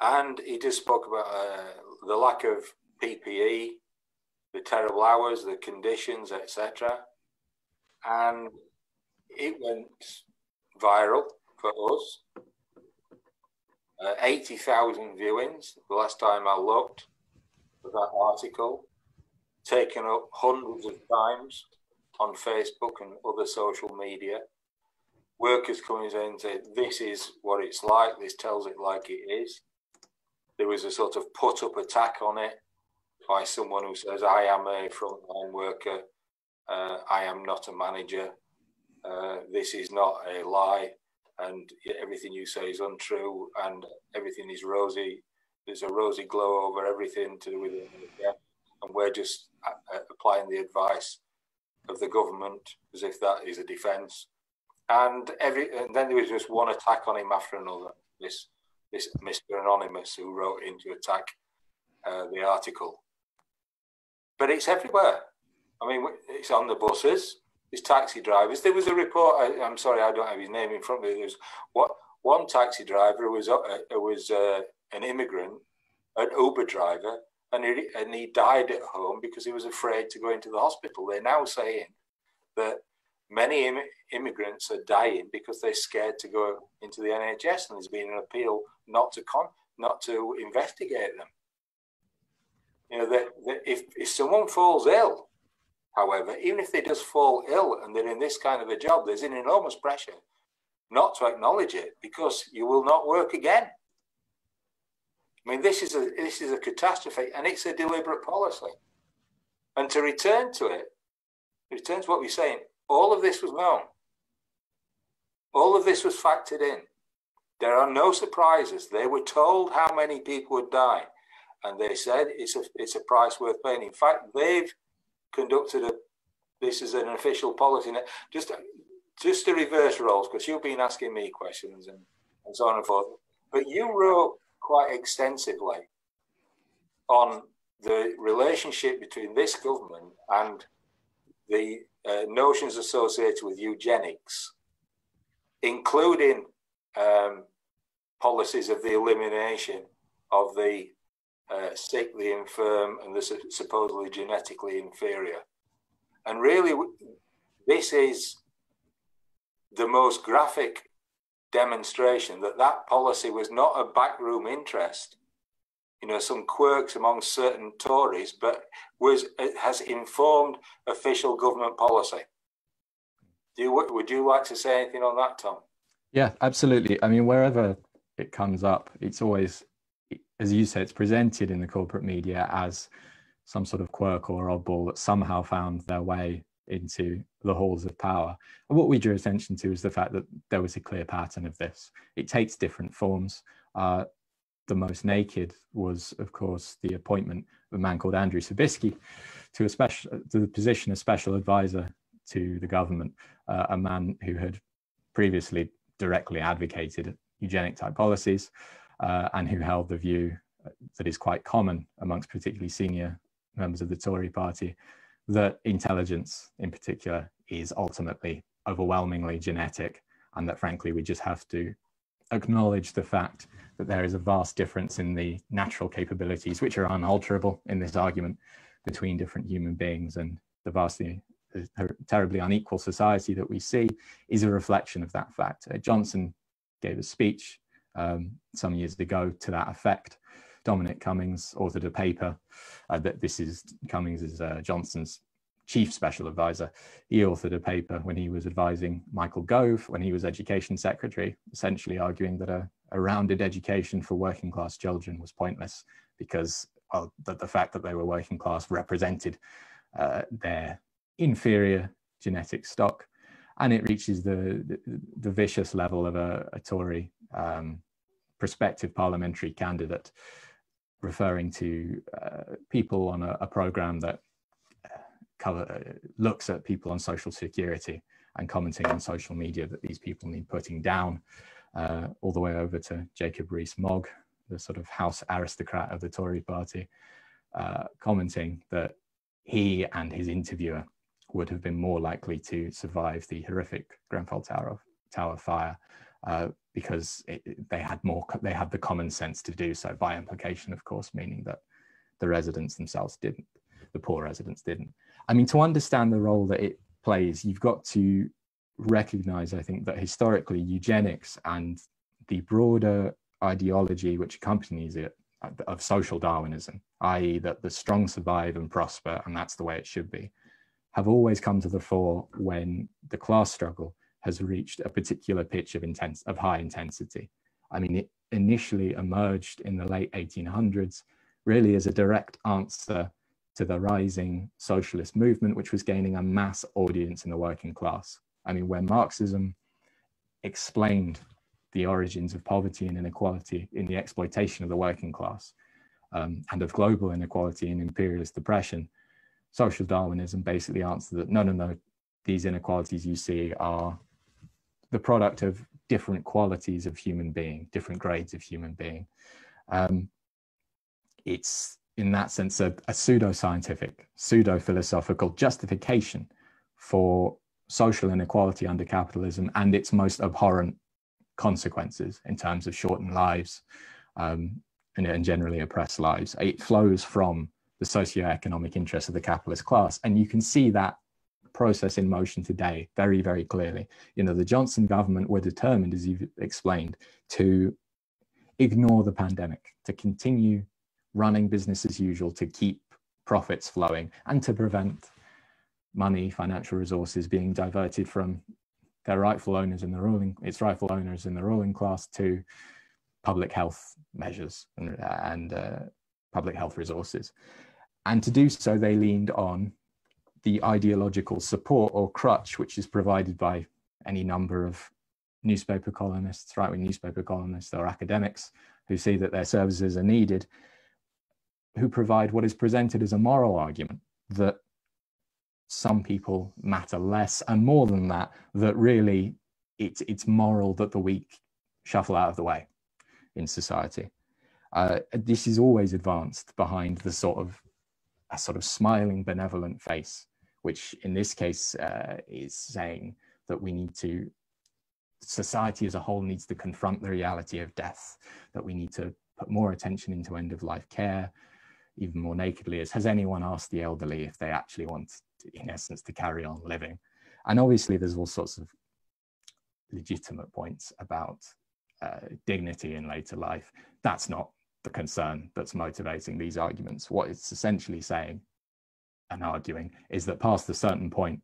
B: and he just spoke about uh, the lack of PPE, the terrible hours, the conditions, etc. And it went viral for us. Uh, 80,000 viewings the last time I looked of that article, taken up hundreds of times on Facebook and other social media. Workers coming in and say, This is what it's like, this tells it like it is. There was a sort of put up attack on it by someone who says, I am a frontline worker, uh, I am not a manager, uh, this is not a lie and everything you say is untrue and everything is rosy. There's a rosy glow over everything to do with it. Yeah? And we're just uh, uh, applying the advice of the government as if that is a defence. And every and then there was just one attack on him after another. This this Mr. Anonymous who wrote in to attack uh, the article. But it's everywhere. I mean, it's on the buses his taxi drivers. There was a report. I, am sorry, I don't have his name in front of me. There was what one taxi driver was uh, was uh, an immigrant, an Uber driver, and he, and he died at home because he was afraid to go into the hospital. They're now saying that many Im- immigrants are dying because they're scared to go into the NHS, and there's been an appeal not to con not to investigate them. You know that, that if if someone falls ill however, even if they just fall ill and they're in this kind of a job, there's an enormous pressure not to acknowledge it because you will not work again. I mean, this is a this is a catastrophe, and it's a deliberate policy. And to return to it, return to what we're saying, all of this was known. All of this was factored in. There are no surprises. They were told how many people would die, and they said it's a it's a price worth paying. In fact, they've conducted a this is an official policy. Just just to reverse roles, because you've been asking me questions and, and so on and forth. But you wrote quite extensively on the relationship between this government and the uh, notions associated with eugenics, including um, policies of the elimination of the uh, sick, the infirm, and the supposedly genetically inferior. And really, this is the most graphic demonstration that that policy was not a backroom interest, you know, some quirks among certain Tories, but was has informed official government policy. Do you, would you like to say anything on that, Tom?
A: Yeah, absolutely. I mean, wherever it comes up, it's always as you say, it's presented in the corporate media as some sort of quirk or oddball that somehow found their way into the halls of power. And what we drew attention to is the fact that there was a clear pattern of this. It takes different forms. Uh, the most naked was, of course, the appointment of a man called Andrew Sabisky to a special to the position of special advisor to the government, uh, a man who had previously directly advocated eugenic type policies uh, and who held the view that is quite common amongst particularly senior members of the Tory party that intelligence in particular is ultimately overwhelmingly genetic and that frankly we just have to acknowledge the fact that there is a vast difference in the natural capabilities which are unalterable in this argument between different human beings and the vastly the terribly unequal society that we see is a reflection of that fact. Uh, Johnson gave a speech um, some years ago to that effect. Dominic Cummings authored a paper uh, that this is Cummings is uh, Johnson's chief special advisor. He authored a paper when he was advising Michael Gove when he was education secretary, essentially arguing that a, a rounded education for working class children was pointless because well, the, the fact that they were working class represented uh, their inferior genetic stock. And it reaches the, the, the vicious level of a, a Tory um, prospective parliamentary candidate referring to uh, people on a, a program that cover, uh, looks at people on social security and commenting on social media that these people need putting down, uh, all the way over to Jacob Rees-Mogg, the sort of house aristocrat of the Tory party, uh, commenting that he and his interviewer would have been more likely to survive the horrific Grenfell Tower, Tower fire uh, because it, they had more, they had the common sense to do so by implication, of course, meaning that the residents themselves didn't, the poor residents didn't. I mean, to understand the role that it plays, you've got to recognize, I think, that historically eugenics and the broader ideology which accompanies it uh, of social Darwinism, i.e., that the strong survive and prosper, and that's the way it should be, have always come to the fore when the class struggle has reached a particular pitch of intense of high intensity. I mean, it initially emerged in the late 1800s, really as a direct answer to the rising socialist movement, which was gaining a mass audience in the working class. I mean, where Marxism explained the origins of poverty and inequality in the exploitation of the working class um, and of global inequality and imperialist depression, social Darwinism basically answered that no, no, no, these inequalities you see are the product of different qualities of human being, different grades of human being. Um, it's in that sense, a, a pseudo-scientific, pseudo-philosophical justification for social inequality under capitalism and its most abhorrent consequences in terms of shortened lives um, and, and, generally oppressed lives. It flows from the socio-economic interests of the capitalist class. And you can see that process in motion today very, very clearly. You know, the Johnson government were determined, as you've explained, to ignore the pandemic, to continue running business as usual to keep profits flowing and to prevent money, financial resources being diverted from their rightful owners in the ruling, its rightful owners in the ruling class to public health measures and, and uh, public health resources. And to do so, they leaned on the ideological support or crutch, which is provided by any number of newspaper columnists, right wing newspaper columnists or academics who see that their services are needed who provide what is presented as a moral argument that some people matter less and more than that that really it's it's moral that the weak shuffle out of the way in society. Uh, this is always advanced behind the sort of a sort of smiling benevolent face which in this case uh, is saying that we need to society as a whole needs to confront the reality of death that we need to put more attention into end of life care even more nakedly is has anyone asked the elderly if they actually want to, in essence to carry on living? And obviously there's all sorts of legitimate points about uh, dignity in later life. That's not the concern that's motivating these arguments. What it's essentially saying and arguing is that past a certain point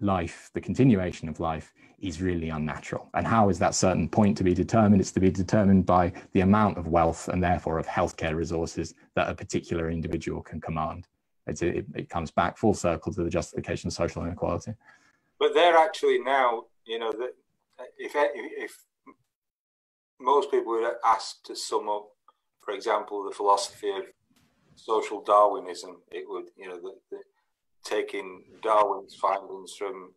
A: life, the continuation of life, is really unnatural. And how is that certain point to be determined? It's to be determined by the amount of wealth and therefore of healthcare resources that a particular individual can command. It, it, comes back full circle to the justification of social inequality.
B: But they're actually now, you know, that if, if most people were asked to sum up, for example, the philosophy of social Darwinism, it would, you know, the, the taking Darwin's findings from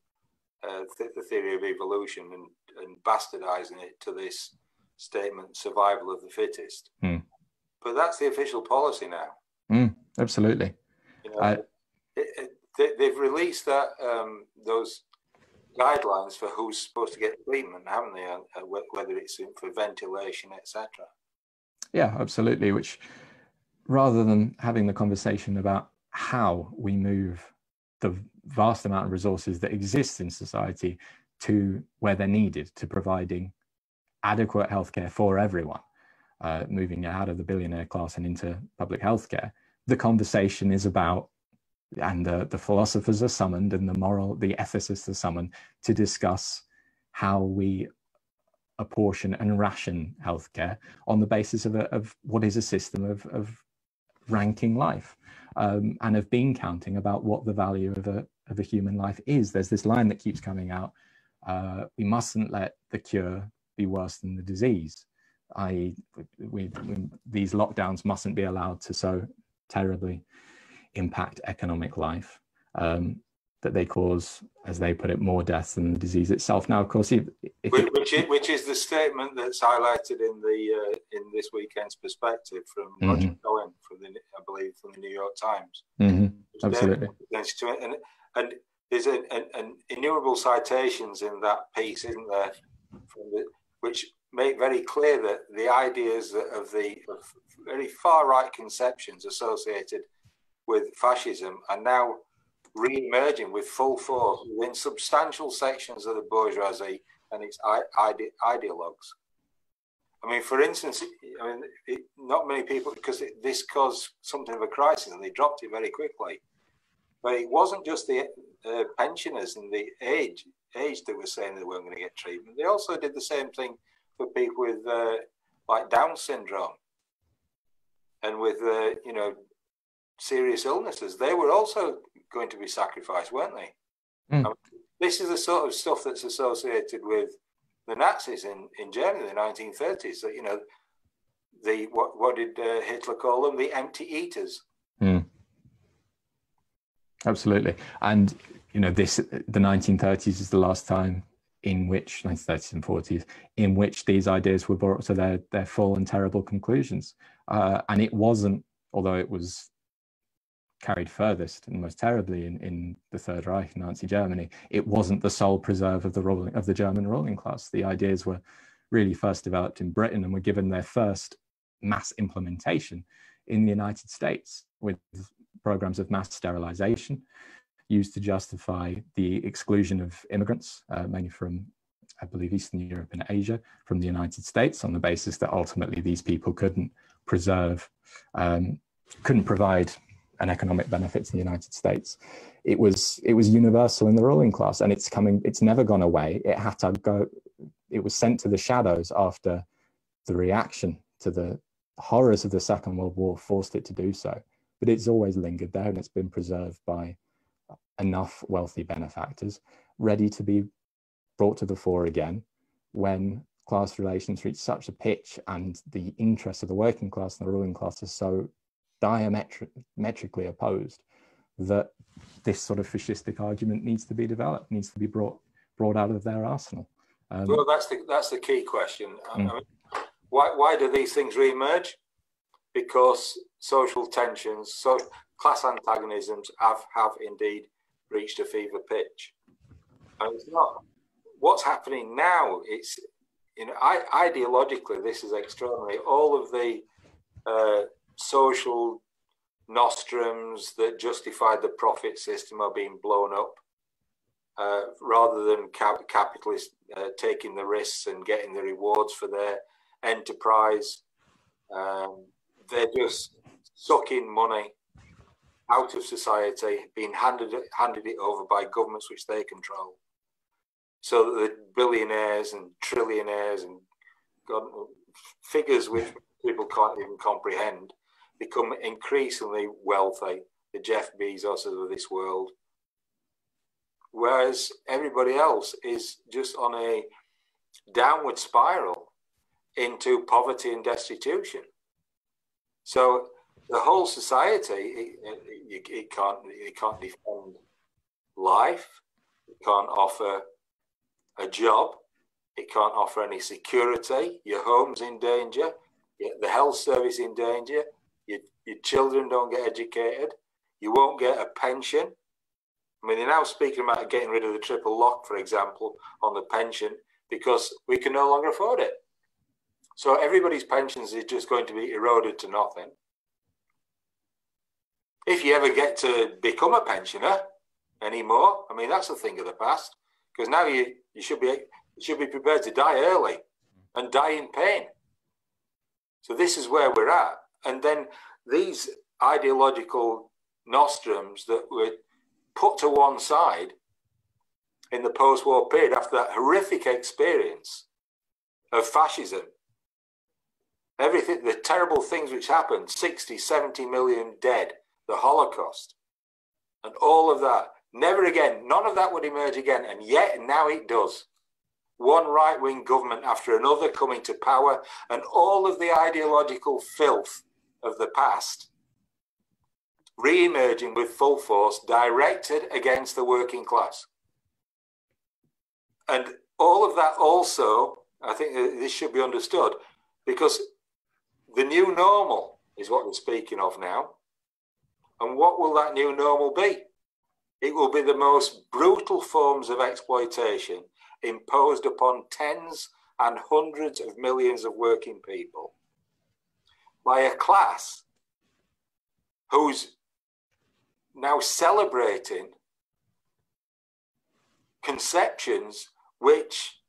B: uh, th- the theory of evolution and, and bastardizing it to this statement survival of the fittest.
A: Mm.
B: But that's the official policy now.
A: Mm, absolutely.
B: You know, I... it, it, they, have released that um, those guidelines for who's supposed to get treatment, haven't they? Uh, whether it's for ventilation, etc.
A: Yeah, absolutely. Which rather than having the conversation about how we move the vast amount of resources that exist in society to where they're needed to providing adequate healthcare for everyone, uh, moving out of the billionaire class and into public healthcare. The conversation is about, and the, the philosophers are summoned and the moral, the ethicists are summoned to discuss how we apportion and ration healthcare on the basis of, a, of what is a system of, of ranking life um, and of bean counting about what the value of a, of a human life is. There's this line that keeps coming out uh, we mustn't let the cure be worse than the disease. i.e., we, we, these lockdowns mustn't be allowed to so terribly impact economic life. Um, that they cause, as they put it, more deaths than the disease itself. Now, of course, if,
B: if which, which, is, which, is, the statement that's highlighted in the uh, in this weekend's perspective from mm-hmm. Roger Cohen from the, I believe, from the New York Times.
A: Mm-hmm. Absolutely.
B: And, and there's an, an, an, innumerable citations in that piece, isn't there, the, which make very clear that the ideas of the of very far right conceptions associated with fascism are now re-emerging with full force within substantial sections of the bourgeoisie and its ide- ideologues. I mean, for instance, I mean, it, not many people because it, this caused something of a crisis and they dropped it very quickly. But it wasn't just the uh, pensioners and the age age that were saying they weren't going to get treatment. They also did the same thing for people with uh, like Down syndrome and with uh, you know serious illnesses. They were also going to be sacrificed, weren't they? Mm. I mean, this is the sort of stuff that's associated with the Nazis in, in Germany in the 1930s. That you know, the what what did uh, Hitler call them? The empty eaters.
A: Mm. Absolutely, and you know this the 1930s is the last time in which 1930s and 40s in which these ideas were brought to their their full and terrible conclusions, uh, and it wasn't although it was carried furthest and most terribly in, in the Third Reich, Nazi Germany, it wasn't the sole preserve of the ruling of the German ruling class. The ideas were really first developed in Britain and were given their first mass implementation in the United States with programs of mass sterilization used to justify the exclusion of immigrants, uh, mainly from, I believe, Eastern Europe and Asia, from the United States on the basis that ultimately these people couldn't preserve, um, couldn't provide an economic benefit to the United States. It was it was universal in the ruling class, and it's coming. It's never gone away. It had to go. It was sent to the shadows after the reaction to the horrors of the Second World War forced it to do so. But it's always lingered there, and it's been preserved by enough wealthy benefactors, ready to be brought to the fore again when class relations reach such a pitch and the interests of the working class and the ruling class are so diametrically opposed that this sort of fascistic argument needs to be developed, needs to be brought brought out of their arsenal.
B: Um, well, that's the that's the key question. Mm. I mean, why why do these things re-emerge? Because social tensions, so class antagonisms have have indeed reached a fever pitch, and it's not. What's happening now? It's you know, I, ideologically, this is extraordinary. All of the uh, social nostrums that justified the profit system are being blown up uh, rather than cap- capitalists uh, taking the risks and getting the rewards for their enterprise. Um, they're just sucking money out of society, being handed handed it over by governments which they control. So that the billionaires and trillionaires and God, figures which people can't even comprehend become increasingly wealthy, the Jeff Bezos of this world, whereas everybody else is just on a downward spiral into poverty and destitution. So the whole society, it, it, it can't, it can't defend life, it can't offer a job, it can't offer any security, your home's in danger, the health service in danger, your, your children don't get educated. You won't get a pension. I mean, they're now speaking about getting rid of the triple lock, for example, on the pension because we can no longer afford it. So everybody's pensions is just going to be eroded to nothing. If you ever get to become a pensioner anymore. I mean, that's a thing of the past because now you, you should be you should be prepared to die early and die in pain. So this is where we're at. And then these ideological nostrums that were put to one side in the post-war period after that horrific experience of fascism everything the terrible things which happened 60 70 million dead the holocaust and all of that never again none of that would emerge again and yet now it does. One right wing government after another coming to power, and all of the ideological filth of the past re emerging with full force directed against the working class. And all of that also, I think this should be understood, because the new normal is what we're speaking of now. And what will that new normal be? It will be the most brutal forms of exploitation imposed upon tens and hundreds of millions of working people by a class who's now celebrating conceptions which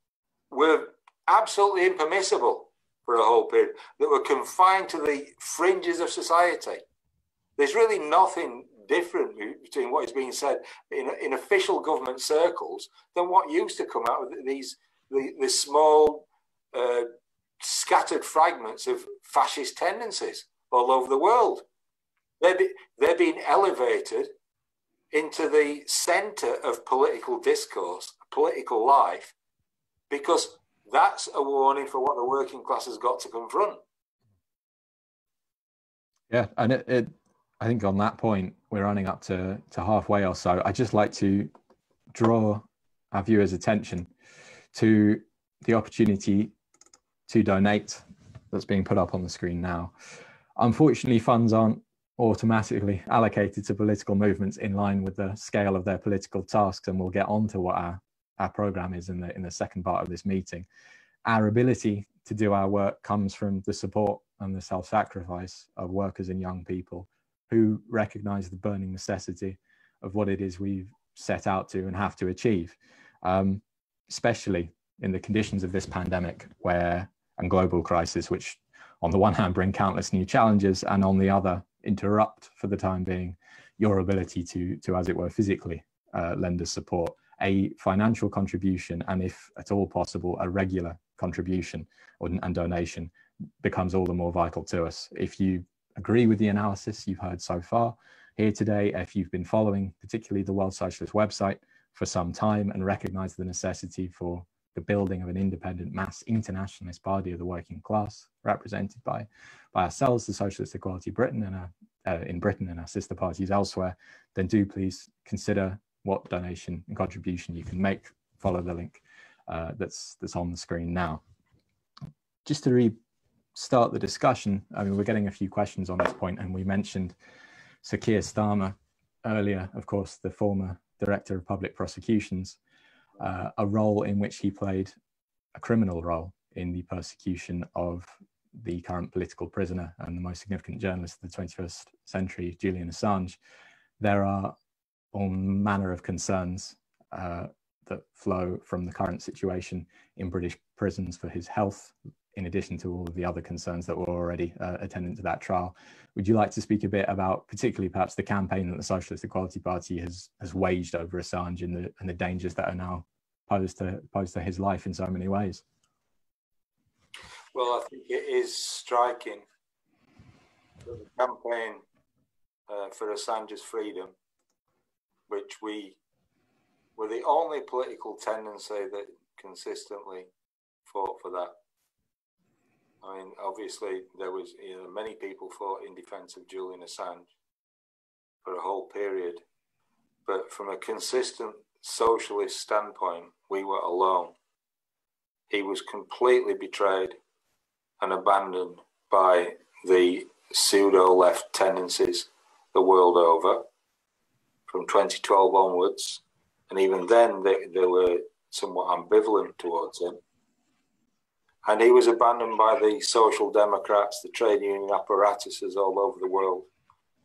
B: were absolutely impermissible for a whole period, that were confined to the fringes of society. There's really nothing different between what is being said in, in official government circles than what used to come out of these the, the small uh, scattered fragments of fascist tendencies all over the world. They're, be, they're being elevated into the center of political discourse, political life, because that's a warning for what the working class has got to confront.
A: Yeah, and it, it I think on that point, we're running up to, to halfway or so. I'd just like to draw our viewers' attention to the opportunity to donate that's being put up on the screen now. Unfortunately, funds aren't automatically allocated to political movements in line with the scale of their political tasks, and we'll get on to what our, our program is in the, in the second part of this meeting. Our ability to do our work comes from the support and the self-sacrifice of workers and young people who recognize the burning necessity of what it is we've set out to and have to achieve, um, especially in the conditions of this pandemic where and global crisis, which on the one hand bring countless new challenges and on the other interrupt for the time being your ability to, to as it were, physically uh, lend us support, a financial contribution, and if at all possible, a regular contribution or, and donation becomes all the more vital to us. If you agree with the analysis you've heard so far here today, if you've been following particularly the World Socialist website for some time and recognize the necessity for the building of an independent mass internationalist party of the working class represented by, by ourselves, the Socialist Equality Britain and our, uh, in Britain and our sister parties elsewhere, then do please consider what donation and contribution you can make. Follow the link uh, that's, that's on the screen now. Just to restart the discussion, I mean, we're getting a few questions on this point, and we mentioned Sir Keir Starmer earlier, of course, the former Director of Public Prosecutions, uh, a role in which he played a criminal role in the persecution of the current political prisoner and the most significant journalist of the 21st century, Julian Assange. There are all manner of concerns uh, that flow from the current situation in British prisons for his health, in addition to all of the other concerns that were already uh, attendant to that trial. Would you like to speak a bit about, particularly perhaps the campaign that the Socialist Equality Party has has waged over Assange and the and the dangers that are now posed to posed to his life in so many ways?
B: Well, I think it is striking the campaign uh, for Assange's freedom, which we were the only political tendency that consistently fought for that I mean, obviously, there was you know many people fought in defence of Julian Assange for a whole period, but from a consistent socialist standpoint, we were alone. He was completely betrayed and abandoned by the pseudo left tendencies the world over from 2012 onwards. And even then, they, they were somewhat ambivalent towards him. And he was abandoned by the social democrats, the trade union apparatuses all over the world,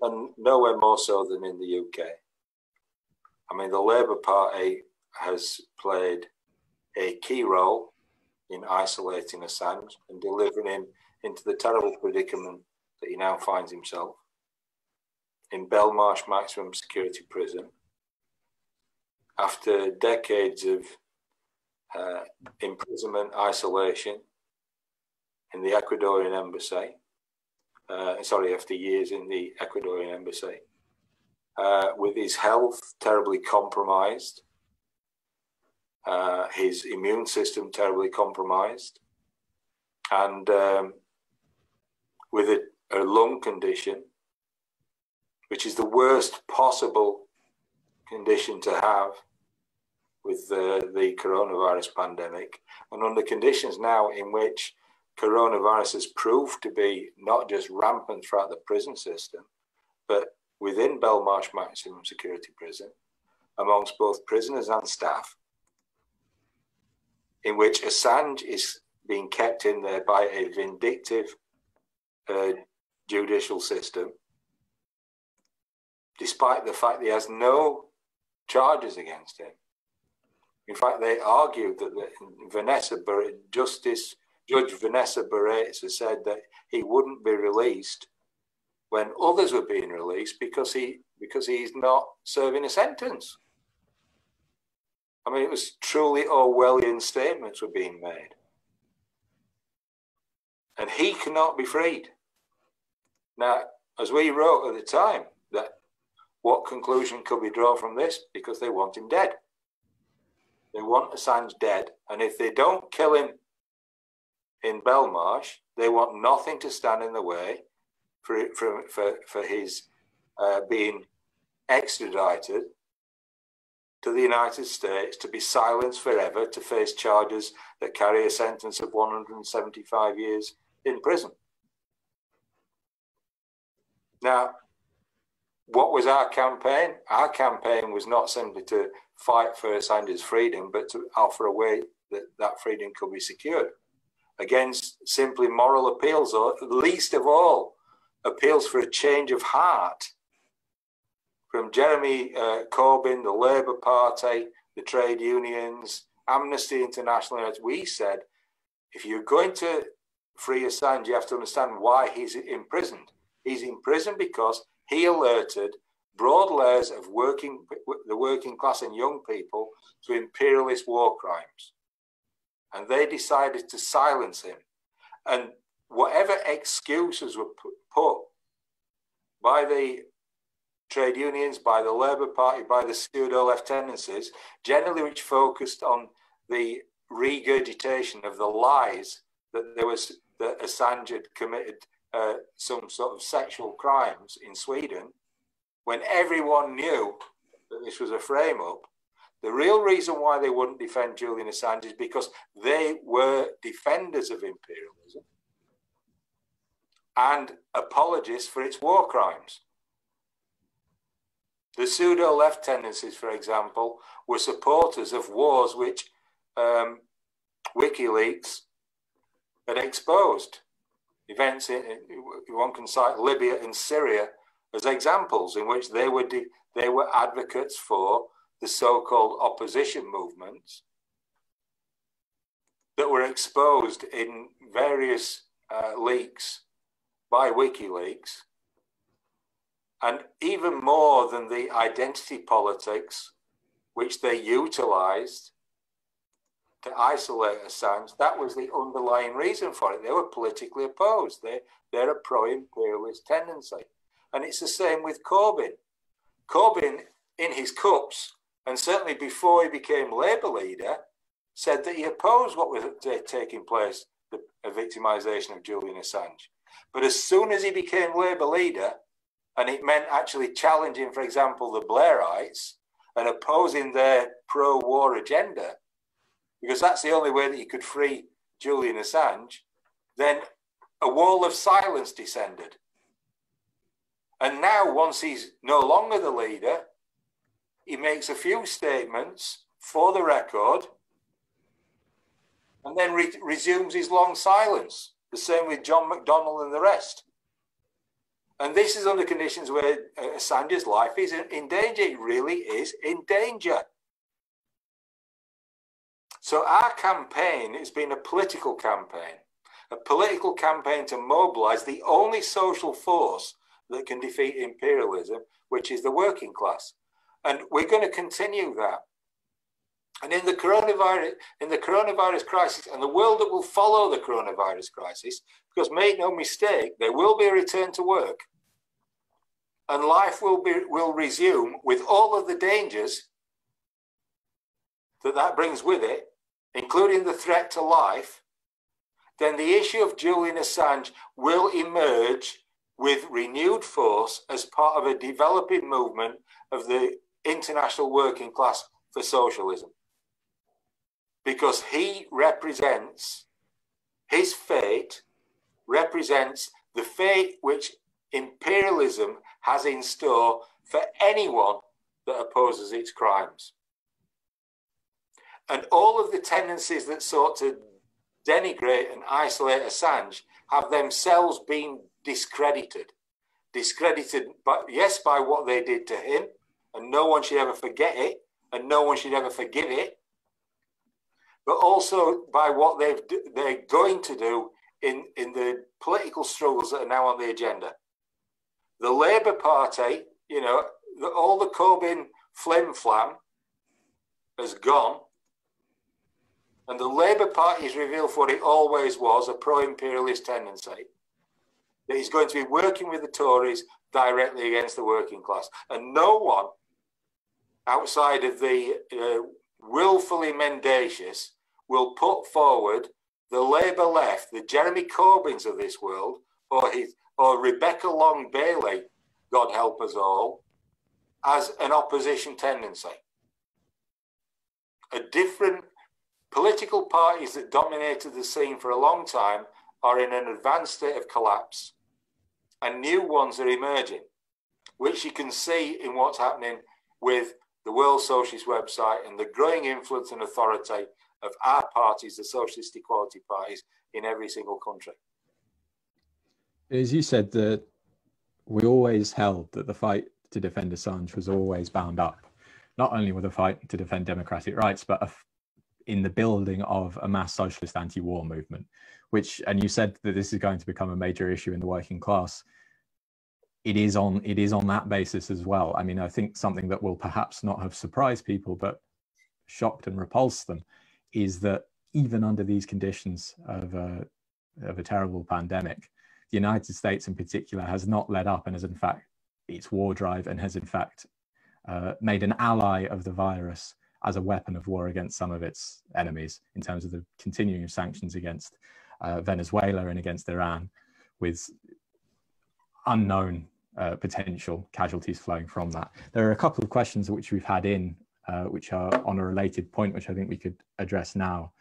B: and nowhere more so than in the UK. I mean, the Labour Party has played a key role in isolating Assange and delivering him into the terrible predicament that he now finds himself in Belmarsh Maximum Security Prison after decades of uh, imprisonment, isolation in the Ecuadorian embassy. Uh, sorry, after years in the Ecuadorian embassy, uh, with his health terribly compromised, uh, his immune system terribly compromised, and um, with a, a lung condition, which is the worst possible condition to have with the, the coronavirus pandemic, and under conditions now in which coronavirus has proved to be not just rampant throughout the prison system, but within Belmarsh Maximum Security Prison, amongst both prisoners and staff, in which Assange is being kept in there by a vindictive uh, judicial system, despite the fact he has no charges against him. In fact, they argued that the, Vanessa Justice Judge Vanessa has said that he wouldn't be released when others were being released because he because he's not serving a sentence. I mean, it was truly Orwellian statements were being made. And he cannot be freed. Now, as we wrote at the time, that what conclusion could be drawn from this? Because they want him dead. They want Assange dead. And if they don't kill him in Belmarsh, they want nothing to stand in the way for, for, for, for his uh, being extradited to the United States to be silenced forever to face charges that carry a sentence of 175 years in prison. Now, what was our campaign? Our campaign was not simply to fight for Assange's freedom, but to offer a way that that freedom could be secured against simply moral appeals, or least of all, appeals for a change of heart from Jeremy uh, Corbyn, the Labour Party, the trade unions, Amnesty International. As we said, if you're going to free Assange, you have to understand why he's imprisoned. He's imprisoned because he alerted broad layers of working, the working class and young people to imperialist war crimes. And they decided to silence him. And whatever excuses were put by the trade unions, by the Labour Party, by the pseudo left tendencies, generally which focused on the regurgitation of the lies that there was that Assange had committed uh, some sort of sexual crimes in Sweden, when everyone knew that this was a frame up, the real reason why they wouldn't defend Julian Assange is because they were defenders of imperialism and apologists for its war crimes. The pseudo left tendencies, for example, were supporters of wars which um, WikiLeaks had exposed. Events in, one can cite Libya and Syria as examples in which they were they were advocates for the so-called opposition movements that were exposed in various uh, leaks by WikiLeaks, and even more than the identity politics which they utilized to isolate Assange, that was the underlying reason for it. They were politically opposed. They, they're a pro-imperialist tendency. And it's the same with Corbyn. Corbyn, in his cups, and certainly before he became Labour leader, said that he opposed what was taking place, the victimisation of Julian Assange. But as soon as he became Labour leader, and it meant actually challenging, for example, the Blairites and opposing their pro war agenda, because that's the only way that you could free Julian Assange, then a wall of silence descended. And now, once he's no longer the leader, he makes a few statements for the record and then re- resumes his long silence. The same with John McDonnell and the rest. And this is under conditions where uh, Assange's life is in danger. It really is in danger. So our campaign has been a political campaign, a political campaign to mobilize the only social force that can defeat imperialism, which is the working class. And we're going to continue that. And in the coronavirus, in the coronavirus crisis, and the world that will follow the coronavirus crisis, because make no mistake, there will be a return to work, and life will be will resume with all of the dangers that that brings with it, including the threat to life. Then the issue of Julian Assange will emerge with renewed force as part of a developing movement of the international working class for socialism because he represents his fate represents the fate which imperialism has in store for anyone that opposes its crimes. And all of the tendencies that sought to denigrate and isolate Assange have themselves been discredited. Discredited, but yes, by what they did to him, and no one should ever forget it, and no one should ever forgive it but also by what they've they're going to do in in the political struggles that are now on the agenda. The Labour Party, you know, the, all the Corbyn flim flam has gone, and the Labour Party has revealed what it always was a pro-imperialist tendency. That he's going to be working with the Tories directly against the working class, and no one outside of the uh, willfully mendacious will put forward the Labour left, the Jeremy Corbyns of this world, or his or Rebecca Long Bailey, God help us all, as an opposition tendency. A different political parties that dominated the scene for a long time are in an advanced state of collapse, and new ones are emerging, which you can see in what's happening with the World Socialist website and the growing influence and authority of our parties, the socialist equality parties, in every single country.
A: As you said, that we always held that the fight to defend Assange was always bound up, not only with the fight to defend democratic rights, but in the building of a mass socialist anti-war movement. Which, and you said that this is going to become a major issue in the working class. It is on it is on that basis as well. I mean, I think something that will perhaps not have surprised people, but shocked and repulsed them, is that even under these conditions of a, of a terrible pandemic, the United States in particular has not let up and has in fact its war drive and has in fact uh, made an ally of the virus as a weapon of war against some of its enemies in terms of the continuing sanctions against uh, Venezuela and against Iran with unknown uh, potential casualties flowing from that. There are a couple of questions which we've had in uh, which are on a related point, which I think we could address now,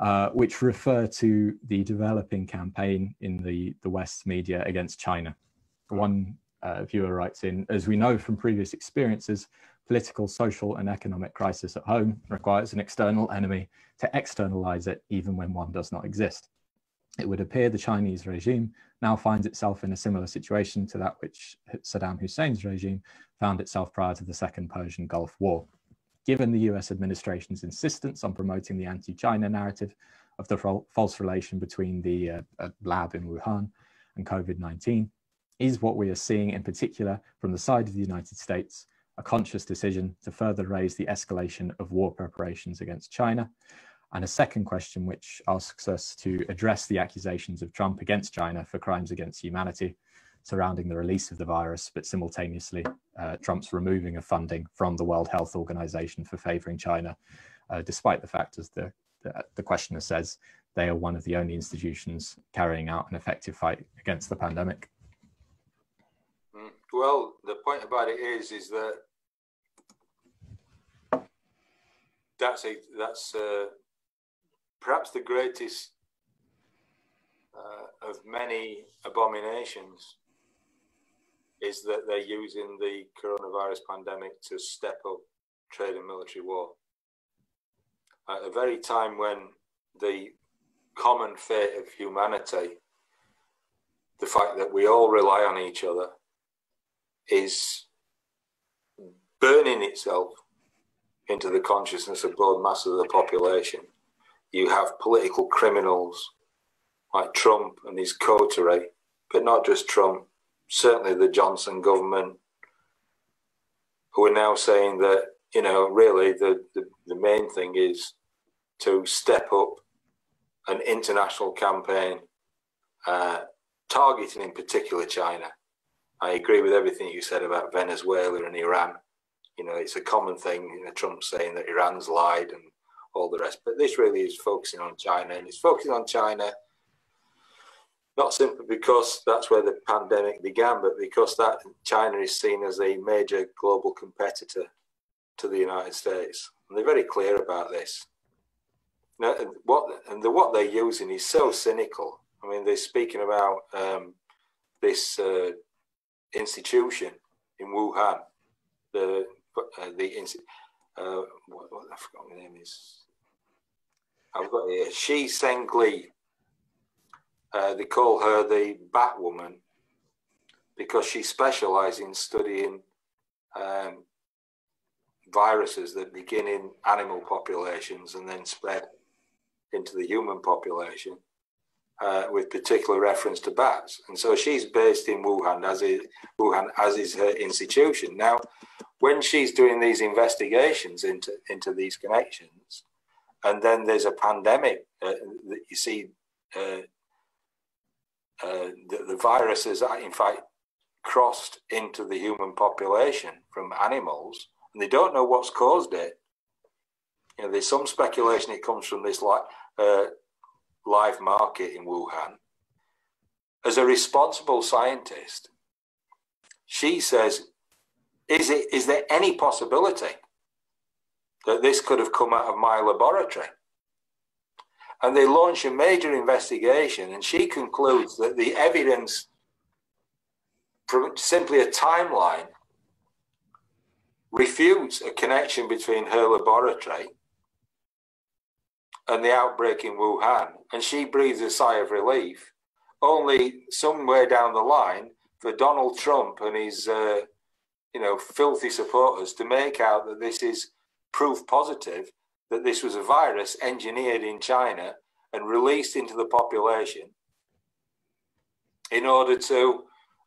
A: uh, which refer to the developing campaign in the, the West's media against China. One uh, viewer writes in, as we know from previous experiences, political, social, and economic crisis at home requires an external enemy to externalize it even when one does not exist. It would appear the Chinese regime now finds itself in a similar situation to that which Saddam Hussein's regime found itself prior to the Second Persian Gulf War given the US administration's insistence on promoting the anti China narrative of the false relation between the uh, uh, lab in Wuhan and COVID 19, is what we are seeing in particular from the side of the United States a conscious decision to further raise the escalation of war preparations against China. And a second question, which asks us to address the accusations of Trump against China for crimes against humanity surrounding the release of the virus, but simultaneously uh, Trump's removing of funding from the World Health Organization for favoring China, uh, despite the fact, as the, the, the questioner says, they are one of the only institutions carrying out an effective fight against the pandemic.
B: Mm. Well, the point about it is, is that that's a that's uh, perhaps the greatest uh, of many abominations is that they're using the coronavirus pandemic to step up trade and military war. At a very time when the common fate of humanity the fact that we all rely on each other is burning itself into the consciousness of broad mass of the population. You have political criminals like Trump and his coterie, but not just Trump, certainly the Johnson government, who are now saying that, you know, really the, the, the main thing is to step up an international campaign uh, targeting in particular China. I agree with everything you said about Venezuela and Iran. You know, it's a common thing, you know, Trump saying that Iran's lied and all the rest. But this really is focusing on China, and it's focusing on China not simply because that's where the pandemic began, but because that China is seen as a major global competitor to the United States. And they're very clear about this. Now, what and the what they're using is so cynical. I mean, they're speaking about um, this uh, institution in Wuhan, the uh, the uh, what, what, I forgot the name is. I've got here. Shi Zhengli. Uh, they call her the Batwoman because she specialises in studying um, viruses that begin in animal populations and then spread into the human population. Uh, with particular reference to bats. And so she's based in Wuhan as is, Wuhan as is her institution. Now, when she's doing these investigations into, into these connections, and then there's a pandemic uh, that you see uh, uh, the, the virus is in fact crossed into the human population from animals, and they don't know what's caused it. You know, there's some speculation it comes from this like uh, live market in Wuhan. As a responsible scientist, she says, is, it, is there any possibility that this could have come out of my laboratory? And they launch a major investigation, and she concludes that the evidence from simply a timeline refutes a connection between her laboratory and the outbreak in Wuhan, and she breathes a sigh of relief. Only somewhere down the line, for Donald Trump and his, uh, you know, filthy supporters to make out that this is proof positive that this was a virus engineered in China and released into the population in order to,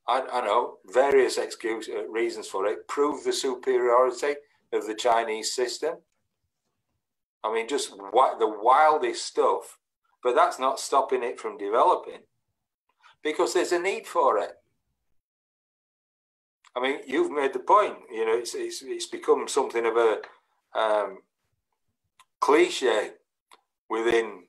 B: I, I know, various excuse uh, reasons for it, prove the superiority of the Chinese system I mean, just the wildest stuff. But that's not stopping it from developing because there's a need for it. I mean, you've made the point. You know, it's it's, it's become something of a um, cliche within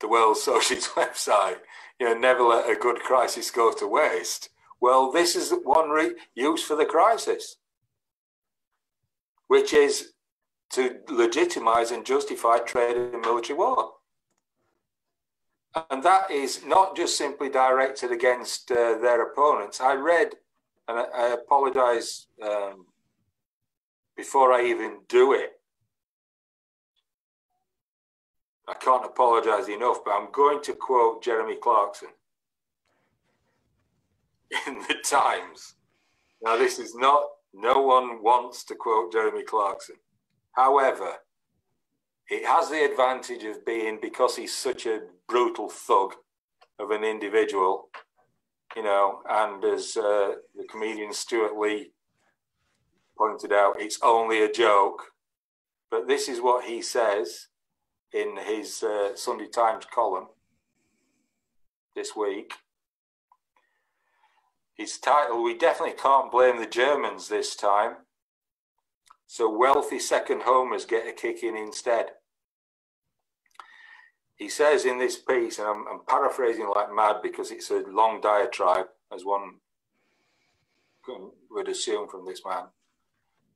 B: the World Socialist website. You know, never let a good crisis go to waste. Well, this is one re- use for the crisis, which is to legitimize and justify trade and military war. And that is not just simply directed against uh, their opponents. I read, and I, I apologize um, before I even do it. I can't apologize enough, but I'm going to quote Jeremy Clarkson in the Times. Now, this is not, no one wants to quote Jeremy Clarkson. However, it has the advantage of being because he's such a brutal thug of an individual, you know, and as uh, the comedian Stewart Lee pointed out, it's only a joke. But this is what he says in his uh, Sunday Times column this week. His title, We Definitely Can't Blame the Germans This Time. So wealthy second homers get a kick in instead. He says in this piece, and I'm, I'm paraphrasing like mad because it's a long diatribe, as one would assume from this man.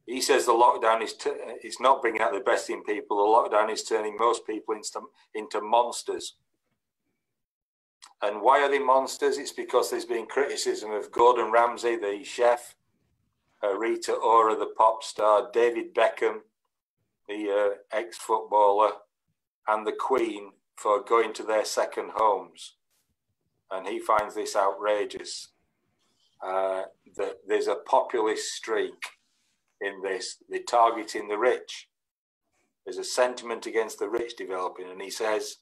B: He says the lockdown is t- it's not bringing out the best in people. The lockdown is turning most people into, into monsters. And why are they monsters? It's because there's been criticism of Gordon Ramsay, the chef, uh, Rita Ora, the pop star, David Beckham, the uh, ex footballer, and the Queen for going to their second homes. and he finds this outrageous. Uh, that there's a populist streak in this. They're targeting the rich. There's a sentiment against the rich developing, and he says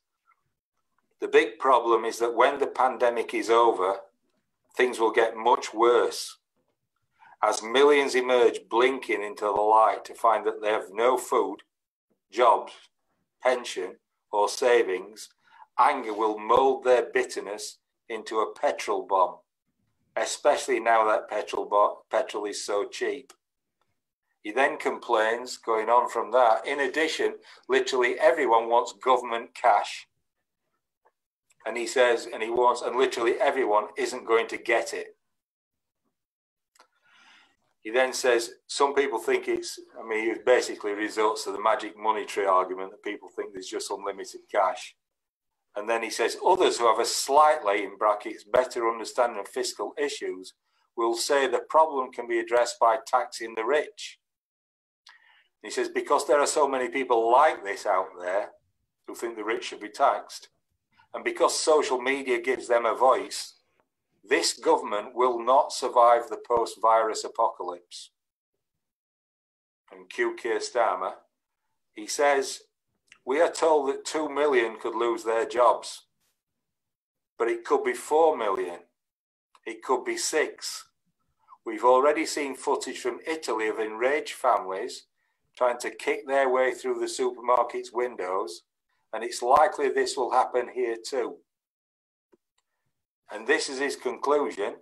B: the big problem is that when the pandemic is over, things will get much worse as millions emerge blinking into the light to find that they have no food, jobs, pension, or savings, anger will mold their bitterness into a petrol bomb, especially now that petrol, bo- petrol is so cheap. He then complains, going on from that, in addition, literally everyone wants government cash. And he says, and he wants, and literally everyone isn't going to get it. He then says, some people think it's, I mean, it basically results to the magic money tree argument that people think there's just unlimited cash. And then he says, others who have a slightly, in brackets, better understanding of fiscal issues will say the problem can be addressed by taxing the rich. He says, because there are so many people like this out there who think the rich should be taxed, and because social media gives them a voice, this government will not survive the post virus apocalypse. And Q. Keir Starmer, he says, We are told that 2 million could lose their jobs, but it could be 4 million, it could be 6. We've already seen footage from Italy of enraged families trying to kick their way through the supermarket's windows, and it's likely this will happen here too. And this is his conclusion.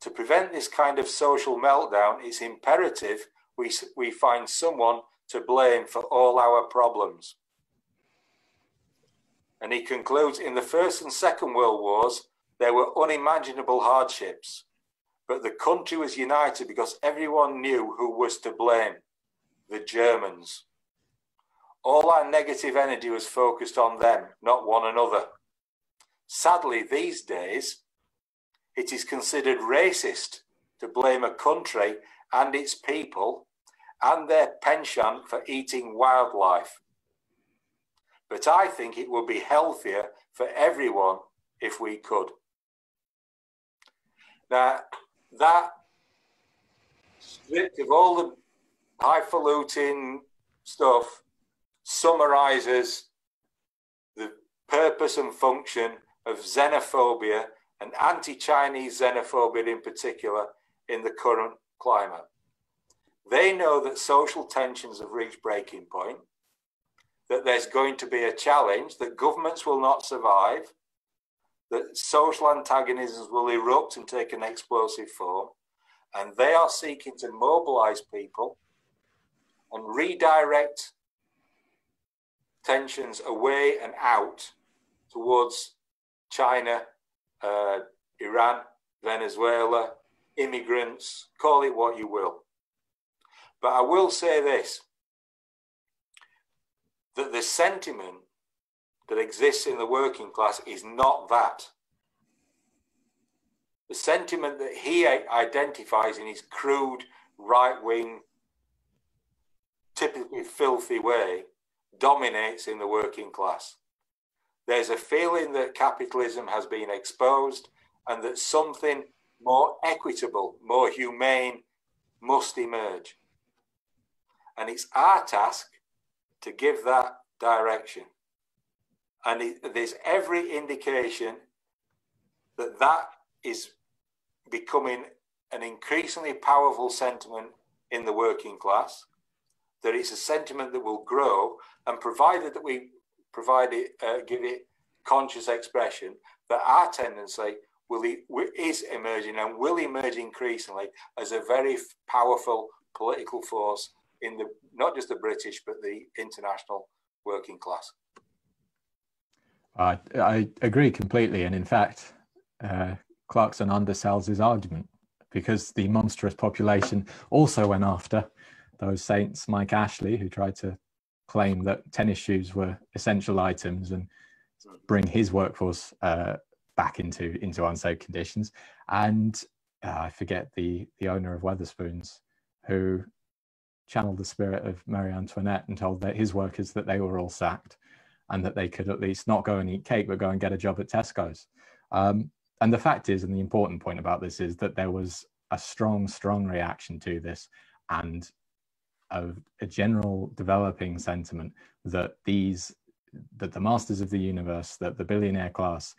B: To prevent this kind of social meltdown, it's imperative we, we find someone to blame for all our problems. And he concludes in the First and Second World Wars, there were unimaginable hardships, but the country was united because everyone knew who was to blame the Germans. All our negative energy was focused on them, not one another. Sadly, these days, it is considered racist to blame a country and its people and their penchant for eating wildlife. But I think it would be healthier for everyone if we could. Now, that stripped of all the highfalutin stuff summarizes the purpose and function of xenophobia and anti Chinese xenophobia in particular in the current climate. They know that social tensions have reached breaking point, that there's going to be a challenge, that governments will not survive, that social antagonisms will erupt and take an explosive form, and they are seeking to mobilize people and redirect tensions away and out towards China, uh, Iran, Venezuela, immigrants, call it what you will. But I will say this that the sentiment that exists in the working class is not that. The sentiment that he identifies in his crude, right wing, typically filthy way dominates in the working class. There's a feeling that capitalism has been exposed and that something more equitable, more humane must emerge. And it's our task to give that direction. And it, there's every indication that that is becoming an increasingly powerful sentiment in the working class, that it's a sentiment that will grow, and provided that we provide it, uh, give it conscious expression, that our tendency will is emerging and will emerge increasingly as a very powerful political force in the not just the British but the international working class.
A: Uh, I agree completely, and in fact, uh, Clarkson undersells his argument because the monstrous population also went after those saints, Mike Ashley, who tried to claim that tennis shoes were essential items and bring his workforce uh, back into into unsafe conditions. And uh, I forget the the owner of Wetherspoons who channeled the spirit of Marie Antoinette and told that his workers that they were all sacked and that they could at least not go and eat cake but go and get a job at Tesco's. Um, and the fact is, and the important point about this is that there was a strong, strong reaction to this and a, a general developing sentiment that these that the masters of the universe, that the billionaire class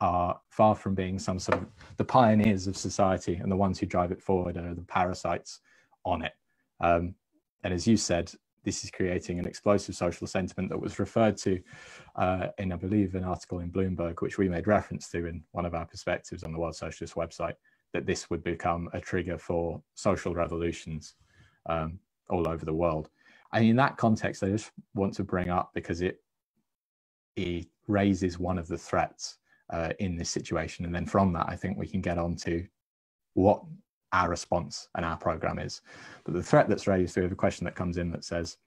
A: are far from being some sort of the pioneers of society and the ones who drive it forward are the parasites on it. Um, and as you said, this is creating an explosive social sentiment that was referred to uh, in, I believe, an article in Bloomberg, which we made reference to in one of our perspectives on the World Socialist website, that this would become a trigger for social revolutions um, all over the world. And in that context, I just want to bring up because it, it raises one of the threats uh, in this situation. And then from that, I think we can get on to what our response and our program is. But the threat that's raised, have a question that comes in that says,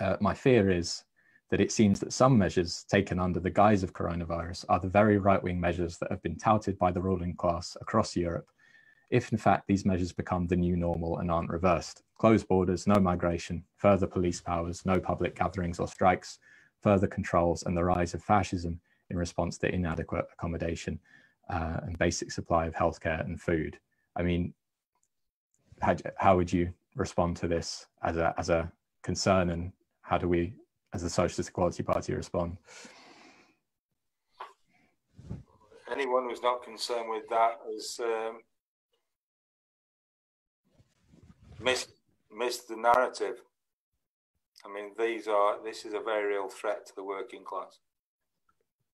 A: uh, my fear is that it seems that some measures taken under the guise of coronavirus are the very right-wing measures that have been touted by the ruling class across Europe, if in fact these measures become the new normal and aren't reversed. Closed borders, no migration, further police powers, no public gatherings or strikes, further controls and the rise of fascism in response to inadequate accommodation uh, and basic supply of healthcare and food. I mean, how, how would you respond to this as a, as a concern and how do we, as the Socialist Equality Party, respond?
B: Anyone who's not concerned with that has um, missed, missed the narrative. I mean, these are, this is a very real threat to the working class.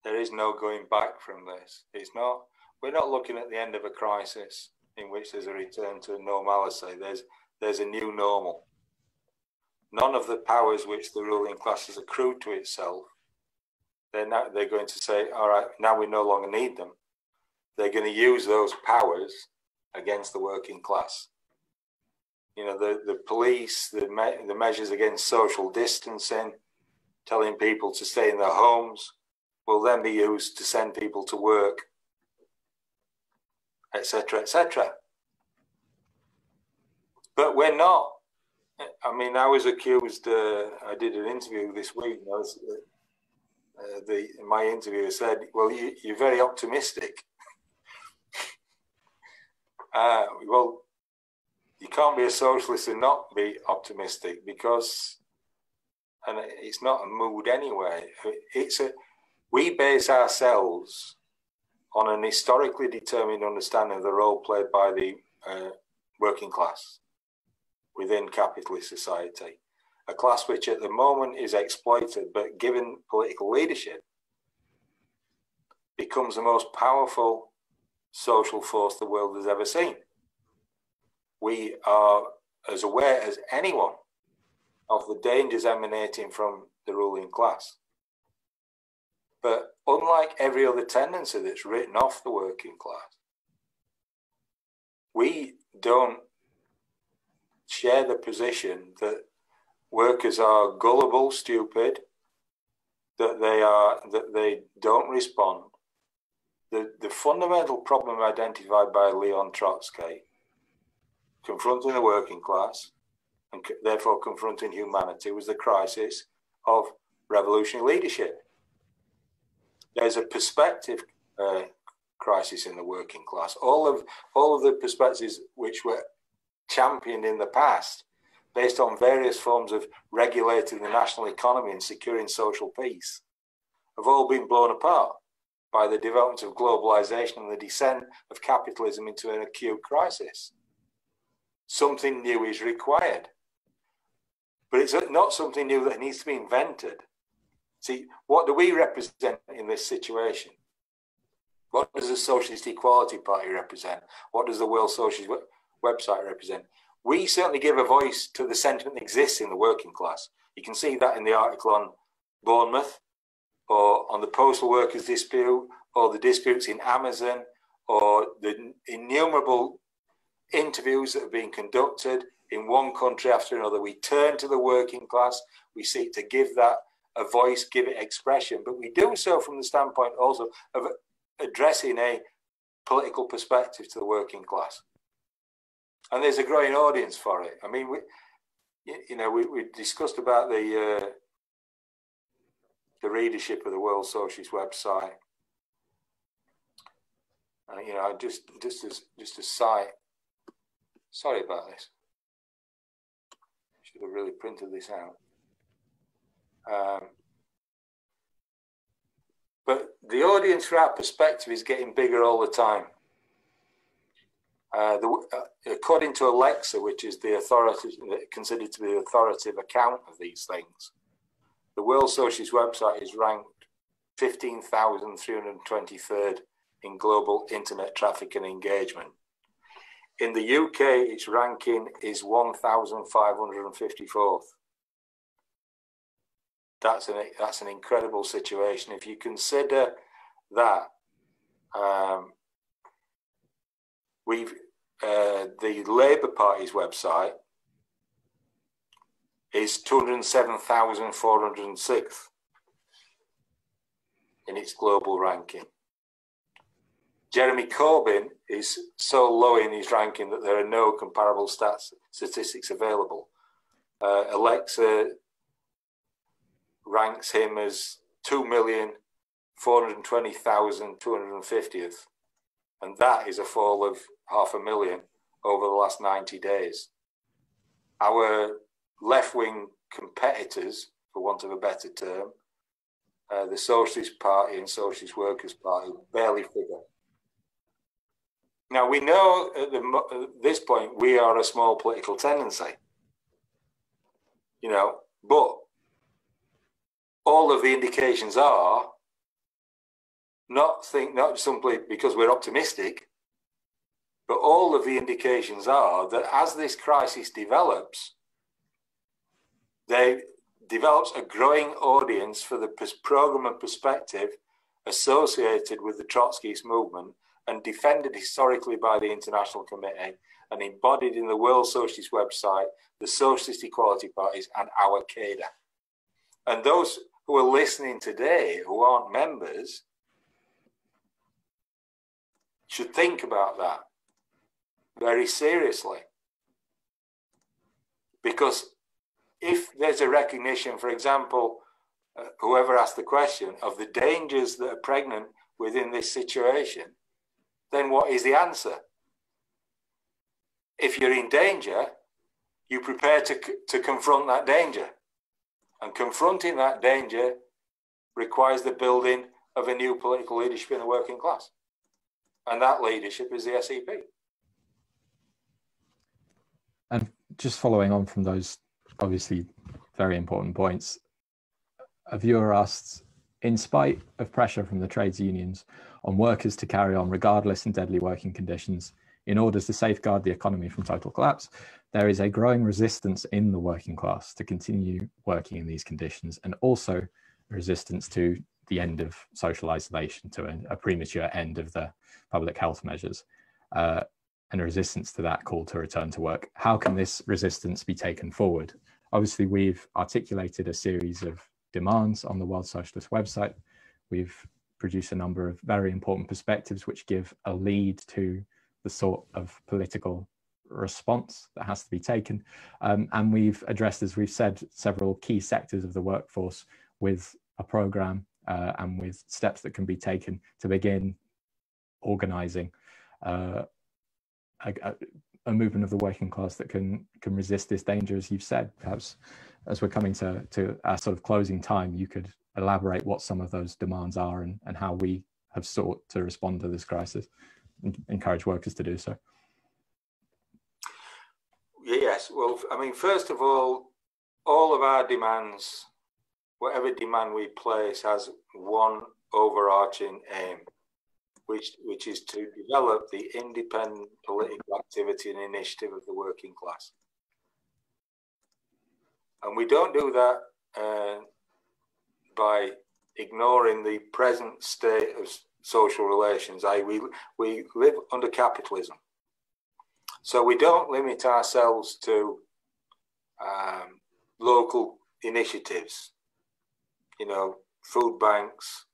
B: There is no going back from this. It's not, we're not looking at the end of a crisis in which there's a return to normality. There's, there's a new normal. None of the powers which the ruling class has accrued to itself, they're, now, they're going to say, all right, now we no longer need them. They're going to use those powers against the working class. You know, the, the police, the, me- the measures against social distancing, telling people to stay in their homes, will then be used to send people to work, etc., etc. But we're not. I mean, I was accused. Uh, I did an interview this week. I was, uh, the my interviewer said, "Well, you, are very optimistic." uh, well, you can't be a socialist and not be optimistic because, and it's not a mood anyway. It's a we base ourselves on an historically determined understanding of the role played by the uh, working class within capitalist society, a class which at the moment is exploited, but given political leadership, becomes the most powerful social force the world has ever seen. We are as aware as anyone of the dangers emanating from the ruling class. But unlike every other tendency that's written off the working class, we don't share the position that workers are gullible, stupid, that they are that they don't respond. The the fundamental problem identified by Leon Trotsky, confronting the working class, and therefore confronting humanity, was the crisis of revolutionary leadership there's a perspective uh, crisis in the working class. All of all of the perspectives which were championed in the past, based on various forms of regulating the national economy and securing social peace, have all been blown apart by the development of globalization and the descent of capitalism into an acute crisis. Something new is required. But it's not something new that needs to be invented. See, what do we represent in this situation? What does the Socialist Equality Party represent? What does the World Socialist website represent? We certainly give a voice to the sentiment that exists in the working class. You can see that in the article on Bournemouth, or on the postal workers dispute, or the disputes in Amazon, or the innumerable interviews that have been conducted in one country after another. We turn to the working class. We seek to give that a voice, give it expression, but we do so from the standpoint also of addressing a political perspective to the working class. And there's a growing audience for it. I mean, we, you know, we, we discussed about the uh, the readership of the World Socialist website. Uh, you know, just just as just a sight. Sorry about this. Should have really printed this out. Um, but the audience for our perspective is getting bigger all the time. Uh, the, uh, according to Alexa, which is the authority considered to be the authoritative account of these things, the World Socialist website is ranked 15,323rd in global internet traffic and engagement. In the UK, its ranking is 1,554th. That's an that's an incredible situation. If you consider that um, we've uh, the Labour Party's website is 207,406th in its global ranking. Jeremy Corbyn is so low in his ranking that there are no comparable stats statistics available. Uh, Alexa ranks him as 2,420,250th, and that is a fall of half a million over the last 90 days. Our left wing competitors, for want of a better term, uh, the Socialist Party and Socialist Workers' Party barely figure. Now, we know at, the, at this point we are a small political tendency, you know, but all of the indications are not think not simply because we're optimistic, but all of the indications are that as this crisis develops, they develops a growing audience for the program and perspective associated with the Trotskyist movement and defended historically by the International Committee and embodied in the World Socialist website, the Socialist Equality Parties, and our cadre. And those who are listening today who aren't members should think about that very seriously. Because if there's a recognition, for example, uh, whoever asked the question, of the dangers that are pregnant within this situation, then what is the answer? If you're in danger, you prepare to, to confront that danger. And confronting that danger requires the building of a new political leadership in the working class. And that leadership is the SEP.
A: And just following on from those obviously very important points, a viewer asks, in spite of pressure from the trades unions on workers to carry on regardless in deadly working conditions in order to safeguard the economy from total collapse, there is a growing resistance in the working class to continue working in these conditions and also resistance to the end of social isolation, to a, a premature end of the public health measures, uh, and a resistance to that call to return to work. How can this resistance be taken forward? Obviously, we've articulated a series of demands on the World Socialist website. We've produced a number of very important perspectives which give a lead to the sort of political response that has to be taken. Um, and we've addressed, as we've said, several key sectors of the workforce with a program uh, and with steps that can be taken to begin organizing uh, a, a, movement of the working class that can can resist this danger, as you've said. Perhaps as we're coming to, to our sort of closing time, you could elaborate what some of those demands are and, and how we have sought to respond to this crisis and encourage workers to do so.
B: Yes, well, I mean, first of all, all of our demands, whatever demand we place, has one overarching aim, which which is to develop the independent political activity and initiative of the working class. And we don't do that uh, by ignoring the present state of social relations. We, we live under capitalism. So we don't limit ourselves to um, local initiatives, you know, food banks,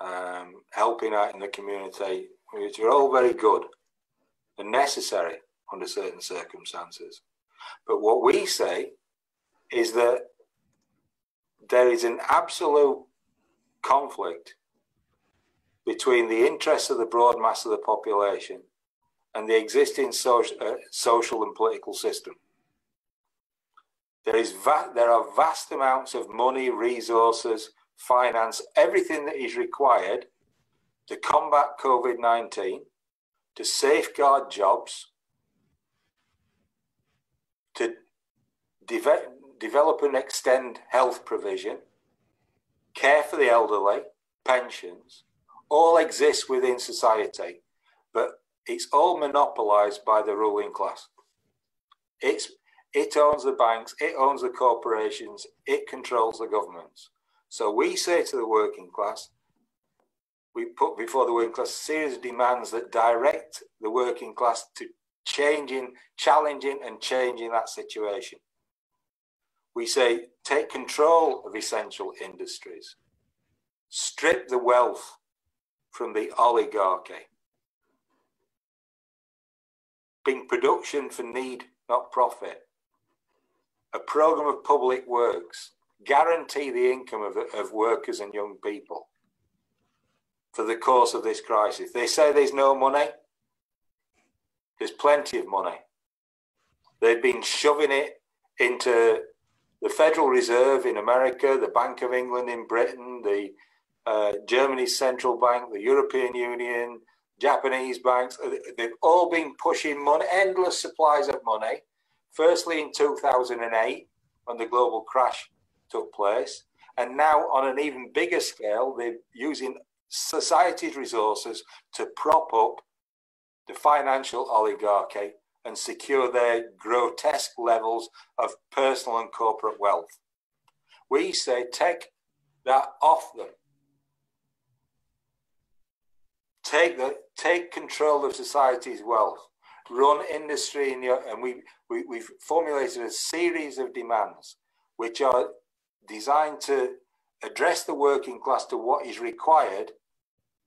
B: um, helping out in the community, which are all very good and necessary under certain circumstances. But what we say is that there is an absolute conflict between the interests of the broad mass of the population and the existing social, uh, social and political system. There, is va- there are vast amounts of money, resources, finance, everything that is required to combat COVID 19, to safeguard jobs, to de- develop and extend health provision, care for the elderly, pensions, all exist within society, but it's all monopolized by the ruling class. It's, it owns the banks, it owns the corporations, it controls the governments. So we say to the working class, we put before the working class a series of demands that direct the working class to changing, challenging, and changing that situation. We say take control of essential industries, strip the wealth from the oligarchy, being production for need, not profit, a program of public works, guarantee the income of, of workers and young people for the course of this crisis. They say there's no money. There's plenty of money. They've been shoving it into the Federal Reserve in America, the Bank of England in Britain, the uh, Germany's central bank, the European Union, Japanese banks, uh, they've all been pushing money, endless supplies of money. Firstly, in 2008, when the global crash took place, and now on an even bigger scale, they're using society's resources to prop up the financial oligarchy and secure their grotesque levels of personal and corporate wealth. We say take that off them. Take the take control of society's wealth, run industry in your, and we, we we've formulated a series of demands which are designed to address the working class to what is required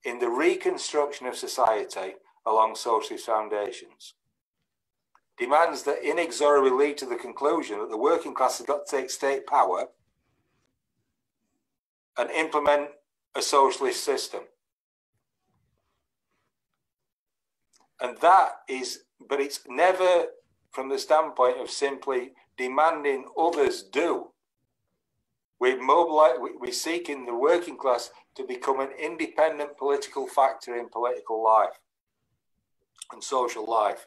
B: in the reconstruction of society along socialist foundations. Demands that inexorably lead to the conclusion that the working class has got to take state power and implement a socialist system. And that is, but it's never from the standpoint of simply demanding others do. We mobilize, we, seek in the working class to become an independent political factor in political life and social life.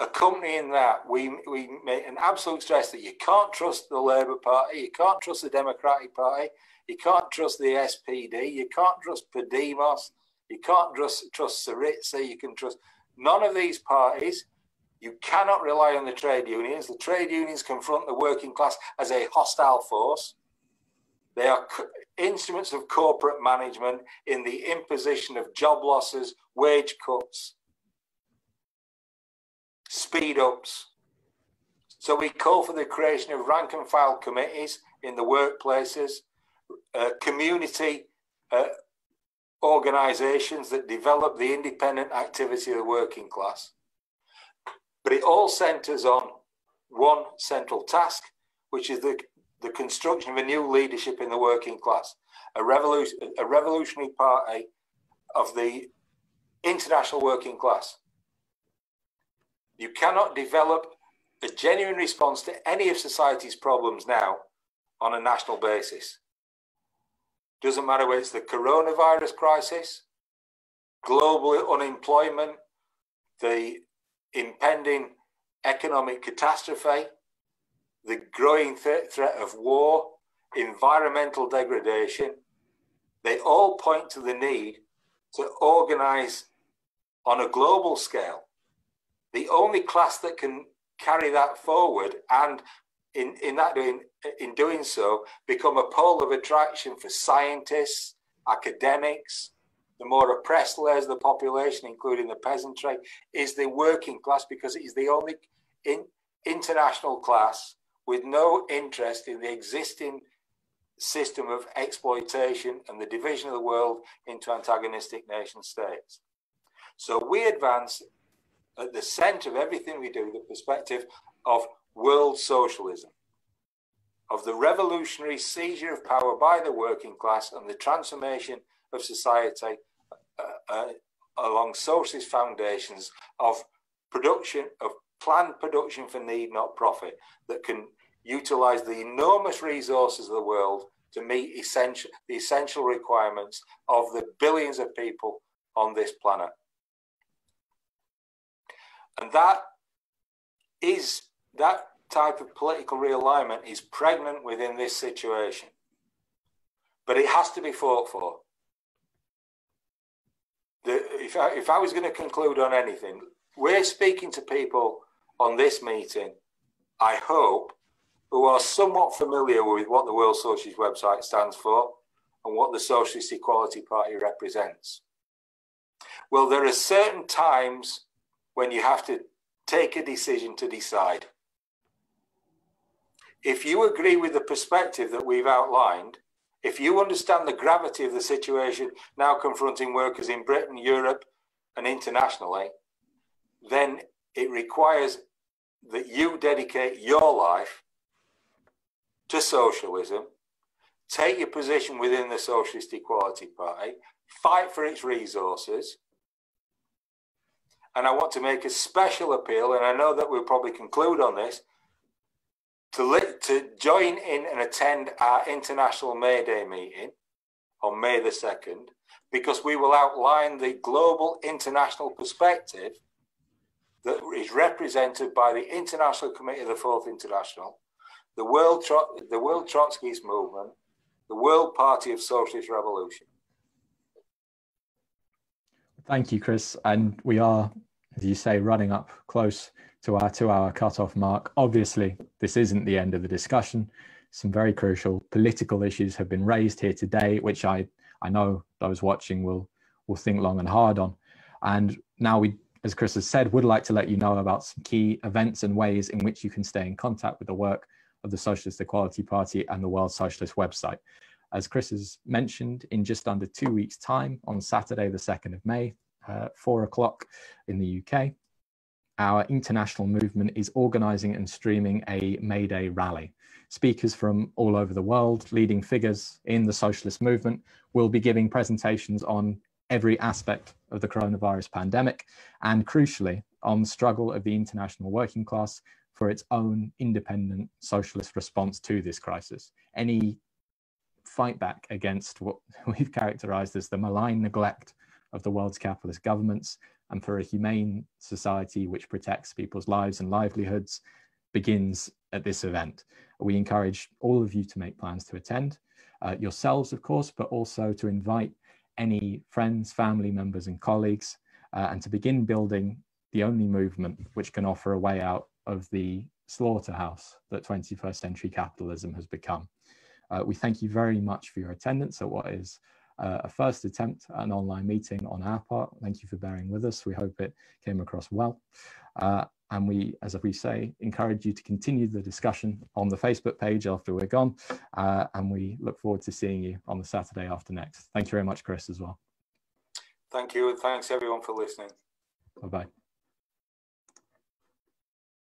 B: Accompanying that, we, we make an absolute stress that you can't trust the Labour Party, you can't trust the Democratic Party, you can't trust the SPD, you can't trust Podemos, you can't trust, trust Syriza, you can trust none of these parties. You cannot rely on the trade unions. The trade unions confront the working class as a hostile force. They are instruments of corporate management in the imposition of job losses, wage cuts, speed ups. So we call for the creation of rank and file committees in the workplaces, uh, community uh, organisations that develop the independent activity of the working class. But it all centres on one central task, which is the the construction of a new leadership in the working class, a, revolution, a revolutionary party of the international working class. You cannot develop a genuine response to any of society's problems now on a national basis. Doesn't matter whether it's the coronavirus crisis, global unemployment, the impending economic catastrophe, the growing th- threat of war, environmental degradation, they all point to the need to organize on a global scale. The only class that can carry that forward and in, in that doing in doing so become a pole of attraction for scientists, academics, the more oppressed layers of the population, including the peasantry, is the working class because it is the only in, international class with no interest in the existing system of exploitation and the division of the world into antagonistic nation states. So we advance at the center of everything we do the perspective of world socialism, of the revolutionary seizure of power by the working class and the transformation of society uh, uh, along socialist foundations of production of planned production for need, not profit, that can utilize the enormous resources of the world to meet essential the essential requirements of the billions of people on this planet. And that is that type of political realignment is pregnant within this situation. But it has to be fought for. The, if, I, if I was going to conclude on anything, we're speaking to people on this meeting, I hope, who are somewhat familiar with what the World Socialist website stands for and what the Socialist Equality Party represents. Well, there are certain times when you have to take a decision to decide. If you agree with the perspective that we've outlined, if you understand the gravity of the situation now confronting workers in Britain, Europe, and internationally, then it requires that you dedicate your life to socialism, take your position within the Socialist Equality Party, fight for its resources. And I want to make a special appeal, and I know that we'll probably conclude on this, to, li- to join in and attend our International May Day meeting on May the 2nd, because we will outline the global international perspective that is represented by the International Committee of the Fourth International, the World, Tro- the World Trotskyist Movement, the World Party of Socialist Revolution.
A: Thank you, Chris. And we are, as you say, running up close to our two hour cutoff mark. Obviously, this isn't the end of the discussion. Some very crucial political issues have been raised here today, which I, I know those watching will, will think long and hard on. And now we, as Chris has said, would like to let you know about some key events and ways in which you can stay in contact with the work of the Socialist Equality Party and the World Socialist website. As Chris has mentioned, in just under two weeks' time, on Saturday, the 2nd of May, uh, four o'clock in the UK, our international movement is organizing and streaming a May Day rally. Speakers from all over the world, leading figures in the socialist movement, will be giving presentations on every aspect of the coronavirus pandemic and, crucially, on the struggle of the international working class for its own independent socialist response to this crisis. Any fight back against what we've characterized as the malign neglect of the world's capitalist governments and for a humane society which protects people's lives and livelihoods begins at this event. We encourage all of you to make plans to attend, uh, yourselves, of course, but also to invite any friends, family members, and colleagues, uh, and to begin building the only movement which can offer a way out of the slaughterhouse that 21st century capitalism has become. Uh, we thank you very much for your attendance at what is uh, a first attempt at an online meeting on our part. Thank you for bearing with us. We hope it came across well. Uh, and we, as we say, encourage you to continue the discussion on the Facebook page after we're gone. Uh, and we look forward to seeing you on the Saturday after next. Thank you very much, Chris, as well.
B: Thank you. And thanks everyone for listening.
A: Bye-bye.